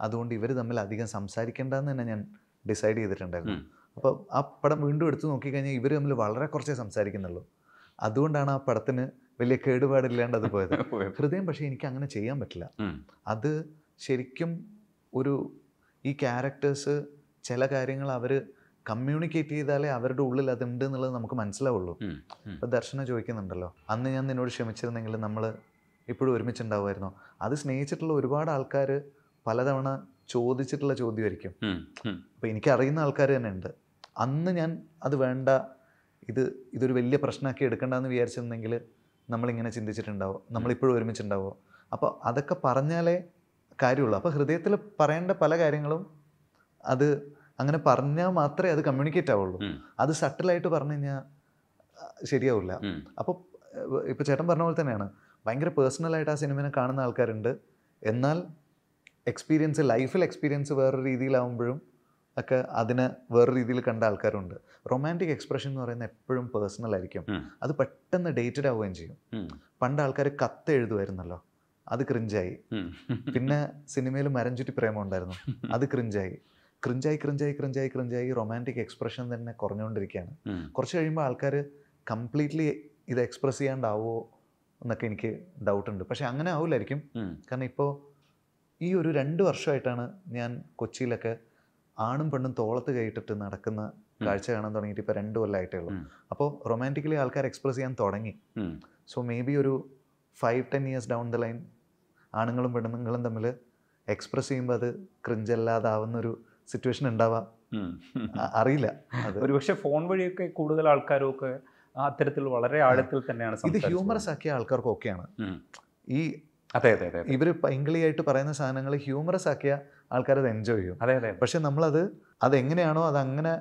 അതുകൊണ്ട് ഇവർ തമ്മിൽ അധികം സംസാരിക്കേണ്ടെന്ന് തന്നെ ഞാൻ ഡിസൈഡ് ചെയ്തിട്ടുണ്ടായിരുന്നു. അപ്പോൾ ആ പടം വീണ്ടും എടുത്തു നോക്കിക്കഴിഞ്ഞാൽ ഇവർ തമ്മിൽ വളരെ കുറച്ചേ സംസാരിക്കുന്നുള്ളൂ. അതുകൊണ്ടാണ് ആ പടത്തിന് വലിയ കേടുപാടില്ലാണ്ട് അത് പോയത്. ഹൃദയം പക്ഷേ എനിക്ക് അങ്ങനെ ചെയ്യാൻ പറ്റില്ല. അത് ശരിക്കും ഒരു ഈ ക്യാരക്ടേഴ്സ് ചില കാര്യങ്ങൾ അവർ കമ്മ്യൂണിക്കേറ്റ് ചെയ്താലേ അവരുടെ ഉള്ളിൽ അതുണ്ട് എന്നുള്ളത് നമുക്ക് മനസ്സിലാവുള്ളൂ. ഉം. ദർശനം ചോദിക്കുന്നുണ്ടല്ലോ അന്ന് ഞാൻ നിന്നോട് ക്ഷമിച്ചിരുന്നെങ്കിൽ നമ്മൾ ഇപ്പോഴും ഒരുമിച്ചുണ്ടാവുമായിരുന്നോ? അത് സ്നേഹിച്ചിട്ടുള്ള ഒരുപാട് ആൾക്കാർ പലതവണ ചോദിച്ചിട്ടുള്ള ചോദ്യമായിരിക്കും. അപ്പം എനിക്കറിയുന്ന അപ്പോൾ എനിക്ക് അറിയുന്ന ആൾക്കാർ തന്നെ ഉണ്ട്. അന്ന് ഞാൻ അത് വേണ്ട ഇത് ഇതൊരു വലിയ പ്രശ്നമാക്കി എടുക്കണ്ടെന്ന് വിചാരിച്ചിരുന്നെങ്കിൽ നമ്മളിങ്ങനെ ചിന്തിച്ചിട്ടുണ്ടാവോ? നമ്മളിപ്പോഴും ഒരുമിച്ചുണ്ടാവോ? അപ്പോൾ അതൊക്കെ പറഞ്ഞാലേ കാര്യമുള്ളൂ. അപ്പോൾ ഹൃദയത്തിൽ പറയേണ്ട പല കാര്യങ്ങളും അത് അങ്ങനെ പറഞ്ഞാൽ മാത്രമേ അത് കമ്മ്യൂണിക്കേറ്റ് ആവുള്ളൂ. അത് സട്ടിലായിട്ട് പറഞ്ഞു കഴിഞ്ഞാൽ ശരിയാവില്ല. അപ്പോൾ ഇപ്പോൾ ചേട്ടൻ പറഞ്ഞ പോലെ തന്നെയാണ്. ഭയങ്കര പേഴ്സണലായിട്ട് ആ സിനിമനെ കാണുന്ന ആൾക്കാരുണ്ട്. എന്നാൽ എക്സ്പീരിയൻസ് ലൈഫിൽ എക്സ്പീരിയൻസ് വേറൊരു രീതിയിലാവുമ്പോഴും ഒക്കെ അതിനെ വേറെ രീതിയിൽ കണ്ട ആൾക്കാരുണ്ട്. റൊമാന്റിക് എക്സ്പ്രഷൻ എന്ന് പറയുന്നത് എപ്പോഴും പേഴ്സണൽ ആയിരിക്കും. അത് പെട്ടെന്ന് ഡേറ്റഡ് ആവുകയും ചെയ്യും. പണ്ട് ആൾക്കാർ കത്ത് എഴുതുമായിരുന്നല്ലോ. അത് ക്രിഞ്ചായി. പിന്നെ സിനിമയിൽ മരം ചുറ്റി പ്രേമം ഉണ്ടായിരുന്നു. അത് ക്രിഞ്ചായി ക്രിഞ്ചായി ക്രിഞ്ചായി ക്രിഞ്ചായി ക്രിഞ്ചായി റൊമാന്റിക് എക്സ്പ്രഷൻ തന്നെ കുറഞ്ഞുകൊണ്ടിരിക്കുകയാണ്. കുറച്ച് കഴിയുമ്പോൾ ആൾക്കാർ കംപ്ലീറ്റ്ലി ഇത് എക്സ്പ്രസ് ചെയ്യാണ്ടാവോ എന്നൊക്കെ എനിക്ക് ഡൗട്ട് ഉണ്ട്. പക്ഷെ അങ്ങനെ ആവില്ലായിരിക്കും. കാരണം ഇപ്പോൾ ഈ ഒരു രണ്ട് വർഷമായിട്ടാണ് ഞാൻ കൊച്ചിയിലൊക്കെ ആണും പെണ്ണും തോളത്ത് കൈയിട്ടിട്ട് നടക്കുന്ന കാഴ്ച കാണാൻ തുടങ്ങിയിട്ട് ഇപ്പോൾ രണ്ട് കൊല്ലമായിട്ടേ ഉള്ളൂ അപ്പോൾ റൊമാന്റിക്കലി ആൾക്കാർ എക്സ്പ്രസ് ചെയ്യാൻ തുടങ്ങി. സോ മേ ബി ഒരു five ten years down the line ആണുങ്ങളും പെണ്ണുങ്ങളും തമ്മിൽ എക്സ്പ്രസ് ചെയ്യുമ്പോൾ അത് ക്രിഞ്ചല്ലാതാവുന്ന ഒരു സിറ്റുവേഷൻ ഉണ്ടാവാം. അറിയില്ല ഒരുപക്ഷെ ഫോൺ വഴിയൊക്കെ കൂടുതൽ ആൾക്കാരും ഒക്കെ അത്തരത്തിൽ വളരെ ആഴത്തിൽ തന്നെയാണ് ഇത് ഹ്യൂമറസ് ആക്കിയ ആൾക്കാർക്ക് ഓക്കെയാണ്. ഈ അതെ അതെ അതെ. ഇവർ പൈങ്കിളിയായിട്ട് പറയുന്ന സാധനങ്ങൾ ഹ്യൂമറസ് ആക്കിയ ആൾക്കാർ അത് എൻജോയ് ചെയ്യും അതെ അതെ പക്ഷെ നമ്മളത് അതെങ്ങനെയാണോ അത് അങ്ങനെ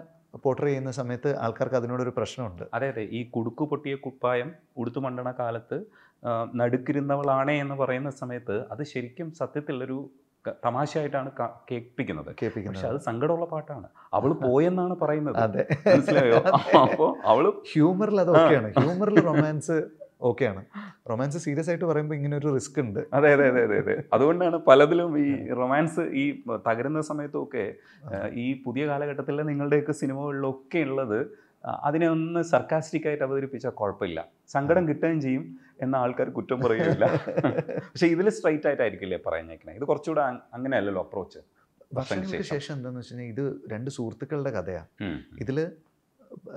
പോർട്രേ ചെയ്യുന്ന സമയത്ത് ആൾക്കാർക്ക് അതിനോടൊരു പ്രശ്നമുണ്ട്. അതെ അതെ. ഈ കുടുക്കു പൊട്ടിയ കുപ്പായം ഉടുത്തു മണ്ടണ കാലത്ത് നടുക്കിരുന്നവളാണേ എന്ന് പറയുന്ന സമയത്ത് അത് ശരിക്കും സത്യത്തിൽ ഒരു തമാശയായിട്ടാണ് കേൾപ്പിക്കുന്നത്. പക്ഷെ അത് സങ്കടമുള്ള പാട്ടാണ്. അവൾ പോയെന്നാണ് പറയുന്നത്. അതെ. മനസ്സിലായോ? അപ്പോ അവൾ ഹ്യൂമറിൽ അതൊക്കെയാണ് ഹ്യൂമറിൽ റൊമാൻസ് ഓക്കെയാണ്. റൊമാൻസ് സീരിയസ് ആയിട്ട് പറയുമ്പോൾ ഇങ്ങനെ ഒരു റിസ്ക് ഉണ്ട്. അതെ അതെ അതെ അതെ അതെ. അതുകൊണ്ടാണ് പലതിലും ഈ റൊമാൻസ് ഈ തകരുന്ന സമയത്തൊക്കെ ഒക്കെ ഈ പുതിയ കാലഘട്ടത്തിലെ നിങ്ങളുടെയൊക്കെ സിനിമകളിലൊക്കെ ഉള്ളത് അതിനെ ഒന്ന് സർക്കാസ്റ്റിക് ആയിട്ട് അവതരിപ്പിച്ചാൽ കുഴപ്പമില്ല. സങ്കടം കിട്ടുകയും ചെയ്യും എന്ന ആൾക്കാർ കുറ്റം പറയുകയില്ല. പക്ഷേ ഇതിൽ സ്ട്രൈറ്റ് ആയിട്ടായിരിക്കില്ലേ പറഞ്ഞേക്കണേ? ഇത് കുറച്ചുകൂടെ അങ്ങനെ അല്ലല്ലോ അപ്രോച്ച് വർഷങ്ങൾക്ക് ശേഷം എന്താണെന്ന് വെച്ച് കഴിഞ്ഞാൽ ഇത് രണ്ട് സുഹൃത്തുക്കളുടെ കഥയാണ്. ഇതിൽ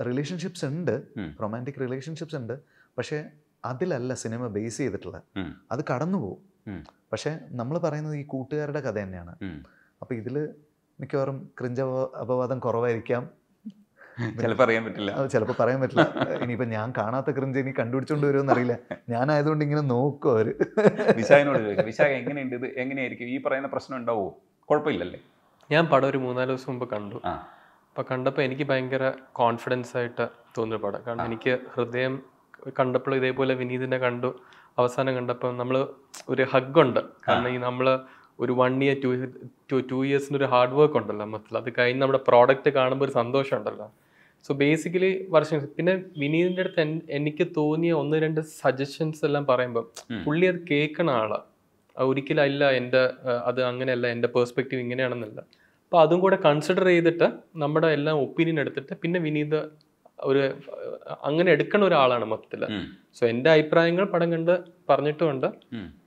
റിലേഷൻഷിപ്സ് ഉണ്ട്. റൊമാന്റിക് റിലേഷൻഷിപ്സ് ഉണ്ട് പക്ഷേ അതിലല്ല സിനിമ ബേസ് ചെയ്തിട്ടുള്ളത്. അത് കടന്നു പോകും. പക്ഷെ നമ്മൾ പറയുന്നത് ഈ കൂട്ടുകാരുടെ കഥ തന്നെയാണ്. അപ്പൊ ഇതിൽ മിക്കവാറും ക്രിഞ്ച അപവാദം കുറവായിരിക്കാം. ചിലപ്പോൾ അറിയാൻ പറ്റില്ല. അത് ചിലപ്പോൾ പറയാൻ പറ്റില്ല. ഇനിയിപ്പോ ഞാൻ കാണാത്ത ക്രിഞ്ച് ഇനി കണ്ടുപിടിച്ചോണ്ട് വരുമെന്ന് അറിയില്ല. ഞാനായതുകൊണ്ട് ഇങ്ങനെ നോക്കും അവർ. വിശാഖിനോട് ചോദിക്കാം. വിശാഖ എങ്ങനെയുണ്ട് ഇത്? എങ്ങനെയായിരിക്കും? ഈ പറയുന്ന പ്രശ്നം ഉണ്ടാവുമോ കുഴപ്പമില്ലല്ലേ? ഞാൻ പടം ഒരു മൂന്നാൽ ദിവസം മുമ്പ് കണ്ടു. അപ്പൊ അപ്പോൾ കണ്ടപ്പോൾ എനിക്ക് ഭയങ്കര കോൺഫിഡൻസ് ആയിട്ട് തോന്നിയ പടം. കാരണം എനിക്ക് ഹൃദയം കണ്ടപ്പോൾ ഇതേപോലെ വിനീതിനെ കണ്ടു. അവസാനം കണ്ടപ്പോൾ നമ്മൾ ഒരു ഹഗ്ഗുണ്ട് കാരണം ഈ നമ്മൾ ഒരു one year two two two ഇയേഴ്സിന്റെ ഒരു ഹാർഡ് വർക്ക് ഉണ്ടല്ലോ മൊത്തത്തിൽ. അത് കഴിഞ്ഞ് നമ്മുടെ പ്രോഡക്റ്റ് കാണുമ്പോൾ ഒരു സന്തോഷം ഉണ്ടല്ലോ. സോ ബേസിക്കലി വർഷം പിന്നെ വിനീതിന്റെ അടുത്ത് എനിക്ക് തോന്നിയ ഒന്ന് രണ്ട് സജഷൻസ് എല്ലാം പറയുമ്പോൾ. പുള്ളി അത് കേൾക്കണ ആളാ. ആ ഒരിക്കലും അല്ല എന്റെ അത് അങ്ങനെയല്ല എന്റെ പേഴ്സ്പെക്റ്റീവ് ഇങ്ങനെയാണെന്നല്ല. അപ്പോൾ അതും കൂടെ കൺസിഡർ ചെയ്തിട്ട് നമ്മുടെ എല്ലാം ഒപ്പീനിയൻ എടുത്തിട്ട് പിന്നെ വിനീത് ഒരു അങ്ങനെ എടുക്കുന്ന ഒരാളാണ് മൊത്തത്തിൽ ഉം. സോ എന്റെ അഭിപ്രായങ്ങൾ പടം കണ്ട് പറഞ്ഞിട്ടുമുണ്ട്.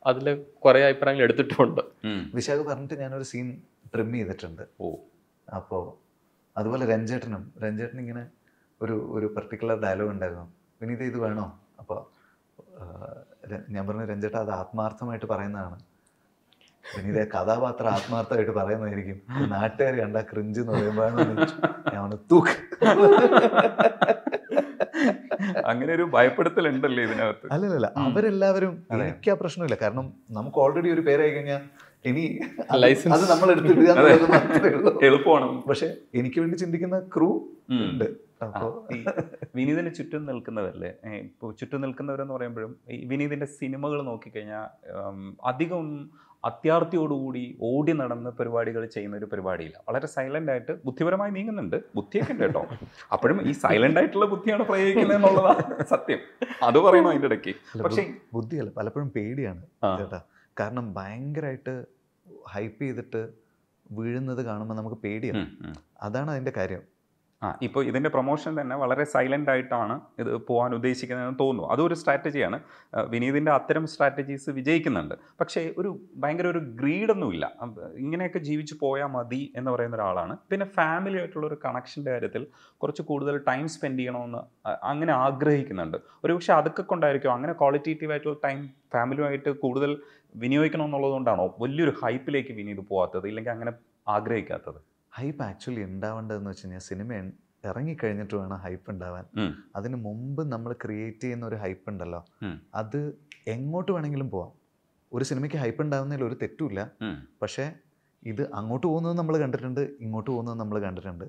അതിൽ അതിൽ കുറേ അഭിപ്രായങ്ങൾ എടുത്തിട്ടുമുണ്ട്. വിശാഖ വിശാഖ് പറഞ്ഞിട്ട് ഞാനൊരു സീൻ ട്രിം ചെയ്തിട്ടുണ്ട്. ഓ. അപ്പോൾ അതുപോലെ രഞ്ജേട്ടനും രഞ്ജേട്ടൻ ഇങ്ങനെ ഒരു ഒരു പെർട്ടിക്കുലർ ഡയലോഗ് ഉണ്ടായിരുന്നു. വിനീത ഇത് വേണോ? അപ്പോൾ ഞാൻ പറഞ്ഞു രഞ്ജേട്ട അത് ആത്മാർത്ഥമായിട്ട് പറയുന്നതാണ്. വിനീത കഥാപാത്രം ആത്മാർത്ഥമായിട്ട് പറയുന്നതായിരിക്കും നാട്ടുകാർ കണ്ട ക്രിഞ്ച് എന്ന് പറയുമ്പോഴാണ് ഞാൻ തൂക്ക്. അങ്ങനെ ഒരു ഭയപ്പെടുത്തലുണ്ടല്ലേ ഇതിനകത്ത്? അല്ലല്ല അവരെല്ലാവരും. എനിക്ക് ആ പ്രശ്നമില്ല. കാരണം നമുക്ക് ഓൾറെഡി ഒരു പേരായി കഴിഞ്ഞാൽ ഇനി ലൈസൻസ് അത് നമ്മൾ എടുത്തിട്ട് എളുപ്പമാണ്. പക്ഷെ എനിക്ക് വേണ്ടി ചിന്തിക്കുന്ന ക്രൂ ഉണ്ട്. വിനീതിന് ചുറ്റും നിൽക്കുന്നവരല്ലേ? ഇപ്പൊ ഇപ്പോൾ ചുറ്റും നിൽക്കുന്നവരെന്ന് പറയുമ്പോഴും ഈ വിനീതിന്റെ സിനിമകൾ നോക്കിക്കഴിഞ്ഞാൽ അധികം അത്യാർത്ഥിയോടുകൂടി ഓടി നടന്ന് പരിപാടികൾ ചെയ്യുന്ന ഒരു പരിപാടിയില്ല. വളരെ സൈലന്റ് ആയിട്ട് ബുദ്ധിപരമായി നീങ്ങുന്നുണ്ട്. ബുദ്ധിയൊക്കെ ഉണ്ട് കേട്ടോ. അപ്പോഴും ഈ സൈലന്റ് ആയിട്ടുള്ള ബുദ്ധിയാണ് പ്രയോഗിക്കുന്നത് എന്നുള്ളതാണ് സത്യം. അത് പറയണം അതിന്റെ ഇടയ്ക്ക്. പക്ഷേ ബുദ്ധിയല്ല പലപ്പോഴും പേടിയാണ് കേട്ടോ. കാരണം ഭയങ്കരമായിട്ട് ഹൈപ്പ് ചെയ്തിട്ട് വീഴുന്നത് കാണുമ്പോൾ നമുക്ക് പേടിയാണ്. അതാണ് അതിന്റെ കാര്യം. ആ ഇപ്പോൾ ഇതിന്റെ പ്രൊമോഷൻ തന്നെ വളരെ സൈലന്റ് ആയിട്ടാണ് ഇത് പോകാൻ ഉദ്ദേശിക്കുന്നതെന്ന് തോന്നുന്നു. അതൊരു സ്ട്രാറ്റജിയാണ് വിനീതിന്റെ അത്തരം സ്ട്രാറ്റജീസ് വിജയിക്കുന്നുണ്ട്. പക്ഷേ ഒരു ഭയങ്കര ഒരു ഗ്രീഡൊന്നുമില്ല ഇങ്ങനെയൊക്കെ ജീവിച്ച് പോയാൽ മതി എന്ന് പറയുന്ന ഒരാളാണ്. പിന്നെ ഫാമിലി ആയിട്ടുള്ള ഒരു കണക്ഷന്റെ കാര്യത്തിൽ കുറച്ച് കൂടുതൽ ടൈം സ്പെൻഡ് ചെയ്യണമെന്ന് അങ്ങനെ ആഗ്രഹിക്കുന്നുണ്ട്. ഒരു പക്ഷേ അതൊക്കെ കൊണ്ടായിരിക്കും അങ്ങനെ ക്വാളിറ്റേറ്റീവ് ആയിട്ടുള്ള ടൈം ഫാമിലിയുമായിട്ട് കൂടുതൽ വിനിയോഗിക്കണം എന്നുള്ളതുകൊണ്ടാണോ വലിയൊരു ഹൈപ്പിലേക്ക് വിനീത് പോകാത്തത് ഇല്ലെങ്കിൽ അങ്ങനെ ആഗ്രഹിക്കാത്തത്? ഹൈപ്പ് ആക്ച്വലി ഉണ്ടാവേണ്ടതെന്ന് വെച്ച് കഴിഞ്ഞാൽ സിനിമ ഇറങ്ങി ഇറങ്ങിക്കഴിഞ്ഞിട്ട് വേണം ഹൈപ്പ് ഉണ്ടാവാൻ. അതിന് മുമ്പ് നമ്മൾ ക്രിയേറ്റ് ചെയ്യുന്ന ഒരു ഹൈപ്പ് ഉണ്ടല്ലോ. അത് എങ്ങോട്ട് വേണമെങ്കിലും പോവാം. ഒരു സിനിമയ്ക്ക് ഹൈപ്പ് ഉണ്ടാകുന്നതിൽ ഒരു തെറ്റുമില്ല. പക്ഷേ ഇത് അങ്ങോട്ട് പോകുന്നത് നമ്മൾ കണ്ടിട്ടുണ്ട് ഇങ്ങോട്ട് പോകുന്നത് നമ്മൾ കണ്ടിട്ടുണ്ട്.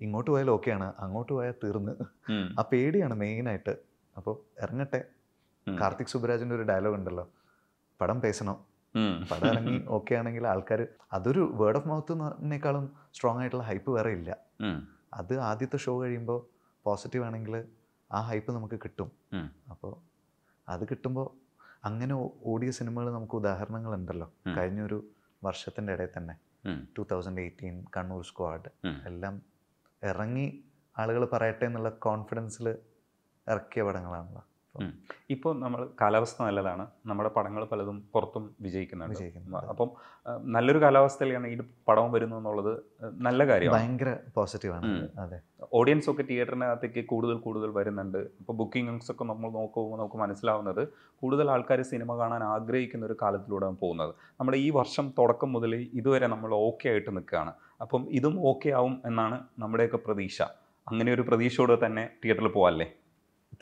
ഇങ്ങോട്ട് പോയാൽ ഓക്കെയാണ് അങ്ങോട്ട് പോയാൽ തീർന്ന്. ആ പേടിയാണ് മെയിനായിട്ട് അപ്പോൾ ഇറങ്ങട്ടെ. കാർത്തിക് സുബരാജിന്റെ ഒരു ഡയലോഗ് ഉണ്ടല്ലോ. പടം പേസണം. പടം ഇറങ്ങി ഓക്കെ ആണെങ്കിൽ ആൾക്കാർ അതൊരു വേർഡ് ഓഫ് മൗത്തിനേക്കാളും സ്ട്രോങ് ആയിട്ടുള്ള ഹൈപ്പ് വേറെ ഇല്ല. അത് ആദ്യത്തെ ഷോ കഴിയുമ്പോൾ പോസിറ്റീവ് ആണെങ്കിൽ ആ ഹൈപ്പ് നമുക്ക് കിട്ടും. അപ്പോൾ അത് കിട്ടുമ്പോൾ അങ്ങനെ ഓടിയ സിനിമകൾ നമുക്ക് ഉദാഹരണങ്ങൾ ഉണ്ടല്ലോ കഴിഞ്ഞൊരു വർഷത്തിന്റെ ഇടയിൽ തന്നെ. Two thousand eighteen Kannur squad എല്ലാം ഇറങ്ങി ആളുകൾ പറയട്ടെ എന്നുള്ള കോൺഫിഡൻസിൽ ഇറക്കിയ പടങ്ങളാണല്ലോ. ഇപ്പോൾ നമ്മൾ കാലാവസ്ഥ നല്ലതാണ്. നമ്മുടെ പടങ്ങൾ പലതും പുറത്തും വിജയിക്കുന്നുണ്ട്. അപ്പം നല്ലൊരു കാലാവസ്ഥയിലാണ് ഈ പടം വരുന്നു എന്നുള്ളത് നല്ല കാര്യമാണ്. ഭയങ്കര പോസിറ്റീവാണ് ആണ് അതെ. ഓഡിയൻസ് ഒക്കെ തിയേറ്ററിനകത്തേക്ക് കൂടുതൽ കൂടുതൽ വരുന്നുണ്ട്. ഇപ്പോൾ ബുക്കിംഗ്സ് ഒക്കെ നമ്മൾ നോക്കുമ്പോൾ നമുക്ക് മനസ്സിലാവുന്നത് കൂടുതൽ ആൾക്കാർ സിനിമ കാണാൻ ആഗ്രഹിക്കുന്ന ഒരു കാലത്തിലൂടെയാണ് പോകുന്നത്. നമ്മുടെ ഈ വർഷം തുടക്കം മുതൽ ഇതുവരെ നമ്മൾ ഓക്കെ ആയിട്ട് നിൽക്കുകയാണ്. അപ്പം ഇതും ഓക്കെ ആവും എന്നാണ് നമ്മുടെയൊക്കെ പ്രതീക്ഷ. അങ്ങനെ ഒരു പ്രതീക്ഷയോടെ തന്നെ തിയേറ്ററിൽ പോകാല്ലേ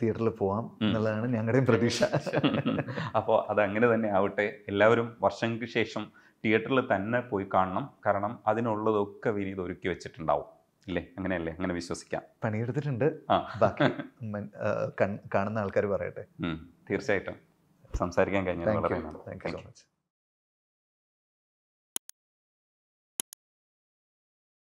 തിയേറ്ററിൽ പോവാം. എന്നുള്ളതാണ് ഞങ്ങളുടെയും പ്രതീക്ഷ. അപ്പോൾ അതങ്ങനെ അങ്ങനെ തന്നെ ആവട്ടെ. എല്ലാവരും വർഷങ്ങൾക്ക് ശേഷം തിയേറ്ററിൽ തന്നെ പോയി കാണണം. കാരണം അതിനുള്ളതൊക്കെ വിനീത് ഒരുക്കി വെച്ചിട്ടുണ്ടാവും. ഇല്ലേ? അങ്ങനെയല്ലേ? അങ്ങനെ വിശ്വസിക്കാം. പണിയെടുത്തിട്ടുണ്ട്. ബാക്കി കാണുന്ന ആൾക്കാർ പറയട്ടെ. തീർച്ചയായിട്ടും. സംസാരിക്കാൻ കഴിഞ്ഞത് താങ്ക് വളരെ you thank you so much